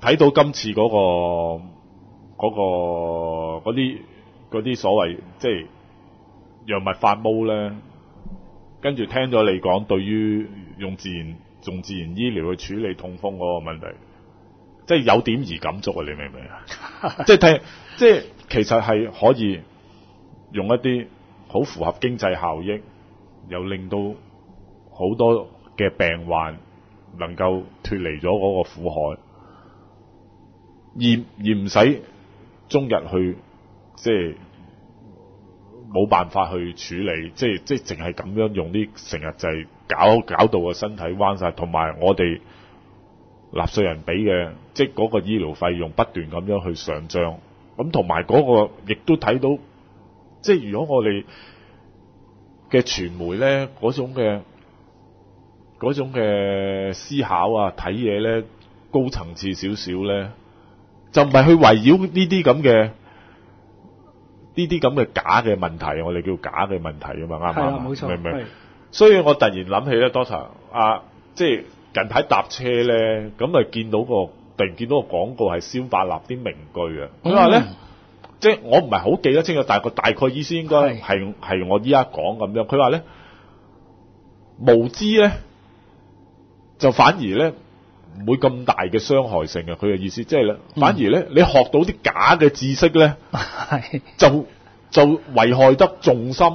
睇到今次嗰、个嗰、個嗰啲嗰啲所謂即係藥物發毛咧，跟住聽咗你講，對於用自然用自然醫療去處理痛風嗰個問題，即係有點而感觸啊！你明唔明啊？即係睇，即係其實係可以用一啲好符合經濟效益，又令到好多嘅病患能夠脱離咗嗰個苦海，而而唔使終日去即係冇辦法去處理，即係即係淨係咁樣用啲成日就係搞搞到個身體彎晒，同埋我哋納税人俾嘅即係嗰個醫療費用不斷咁樣去上漲，咁同埋嗰個亦都睇到，即係如果我哋嘅傳媒咧嗰種嘅嗰種嘅思考啊，睇嘢咧高層次少少咧，就唔係去圍繞呢啲咁嘅呢啲咁嘅假嘅問題，我哋叫假嘅問題啊嘛，啱唔啱係啦，啊？冇錯，明唔明？所以我突然諗起咧，Doctor 啊，即係近排搭車咧，咁啊見到個突然見到個廣告係蕭百納啲名句啊，佢話咧。嗯即係我唔係好記得清楚，但係個大概意思應該係係係我依家講咁樣。佢話咧無知咧就反而咧唔會咁大嘅傷害性嘅。佢嘅意思即係咧，反而咧你學到啲假嘅知識咧，係就就危害得重心。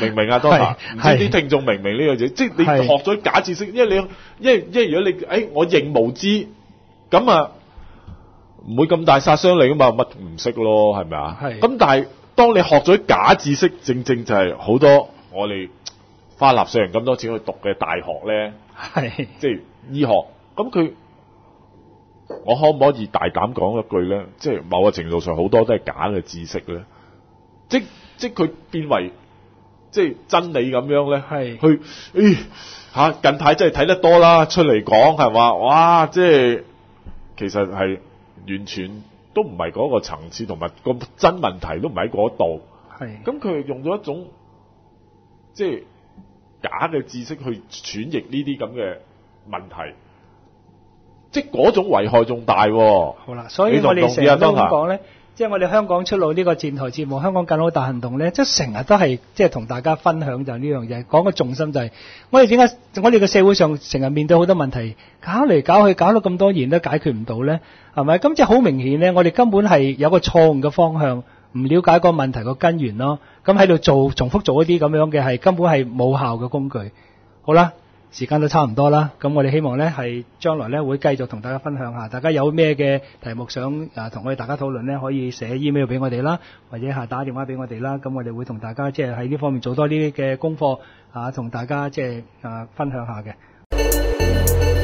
明唔明啊？當下唔知啲聽眾明唔明呢個字？即係你係學咗假知識，因為你因為因為如果你誒、哎我認無知，咁啊唔會咁大殺傷力噶嘛，乜唔識咯，係咪啊？系咁但係當你學咗假知識，正正就係好多我哋花納稅人咁多錢去讀嘅大學咧，係即係醫學，咁佢。我可唔可以大胆讲一句咧？即系某个程度上好多都系假嘅知识咧，即即佢变为即系真理咁样咧，系去誒嚇、近排真系睇得多啦，出嚟讲系嘛，哇！即系其实系完全都唔系嗰個層次，同埋个真问题都唔喺嗰度。系咁佢用咗一种即系假嘅知识去转译呢啲咁嘅問題，即係嗰種危害仲大喎、好啦，所以我哋成日都當下咁講咧，即係我哋香港出路呢個戰台節目《香港更好大行動》咧，即係成日都係即係同大家分享就係呢樣嘢，講個重心就係、我哋點解我哋嘅社會上成日面對好多問題，搞嚟搞去搞到咁多年都解決唔到咧，係咪？咁即係好明顯咧，我哋根本係有個錯誤嘅方向，唔了解個問題個根源咯，咁喺度做重複做一啲咁樣嘅係根本係冇效嘅工具。好啦。時間都差唔多啦，咁我哋希望呢係將來呢會繼續同大家分享下，大家有咩嘅題目想啊同我哋大家討論呢，可以寫 email 俾我哋啦，或者係打電話俾我哋啦，咁我哋會同大家即係喺呢方面做多啲嘅功課啊，同大家即係啊分享下嘅。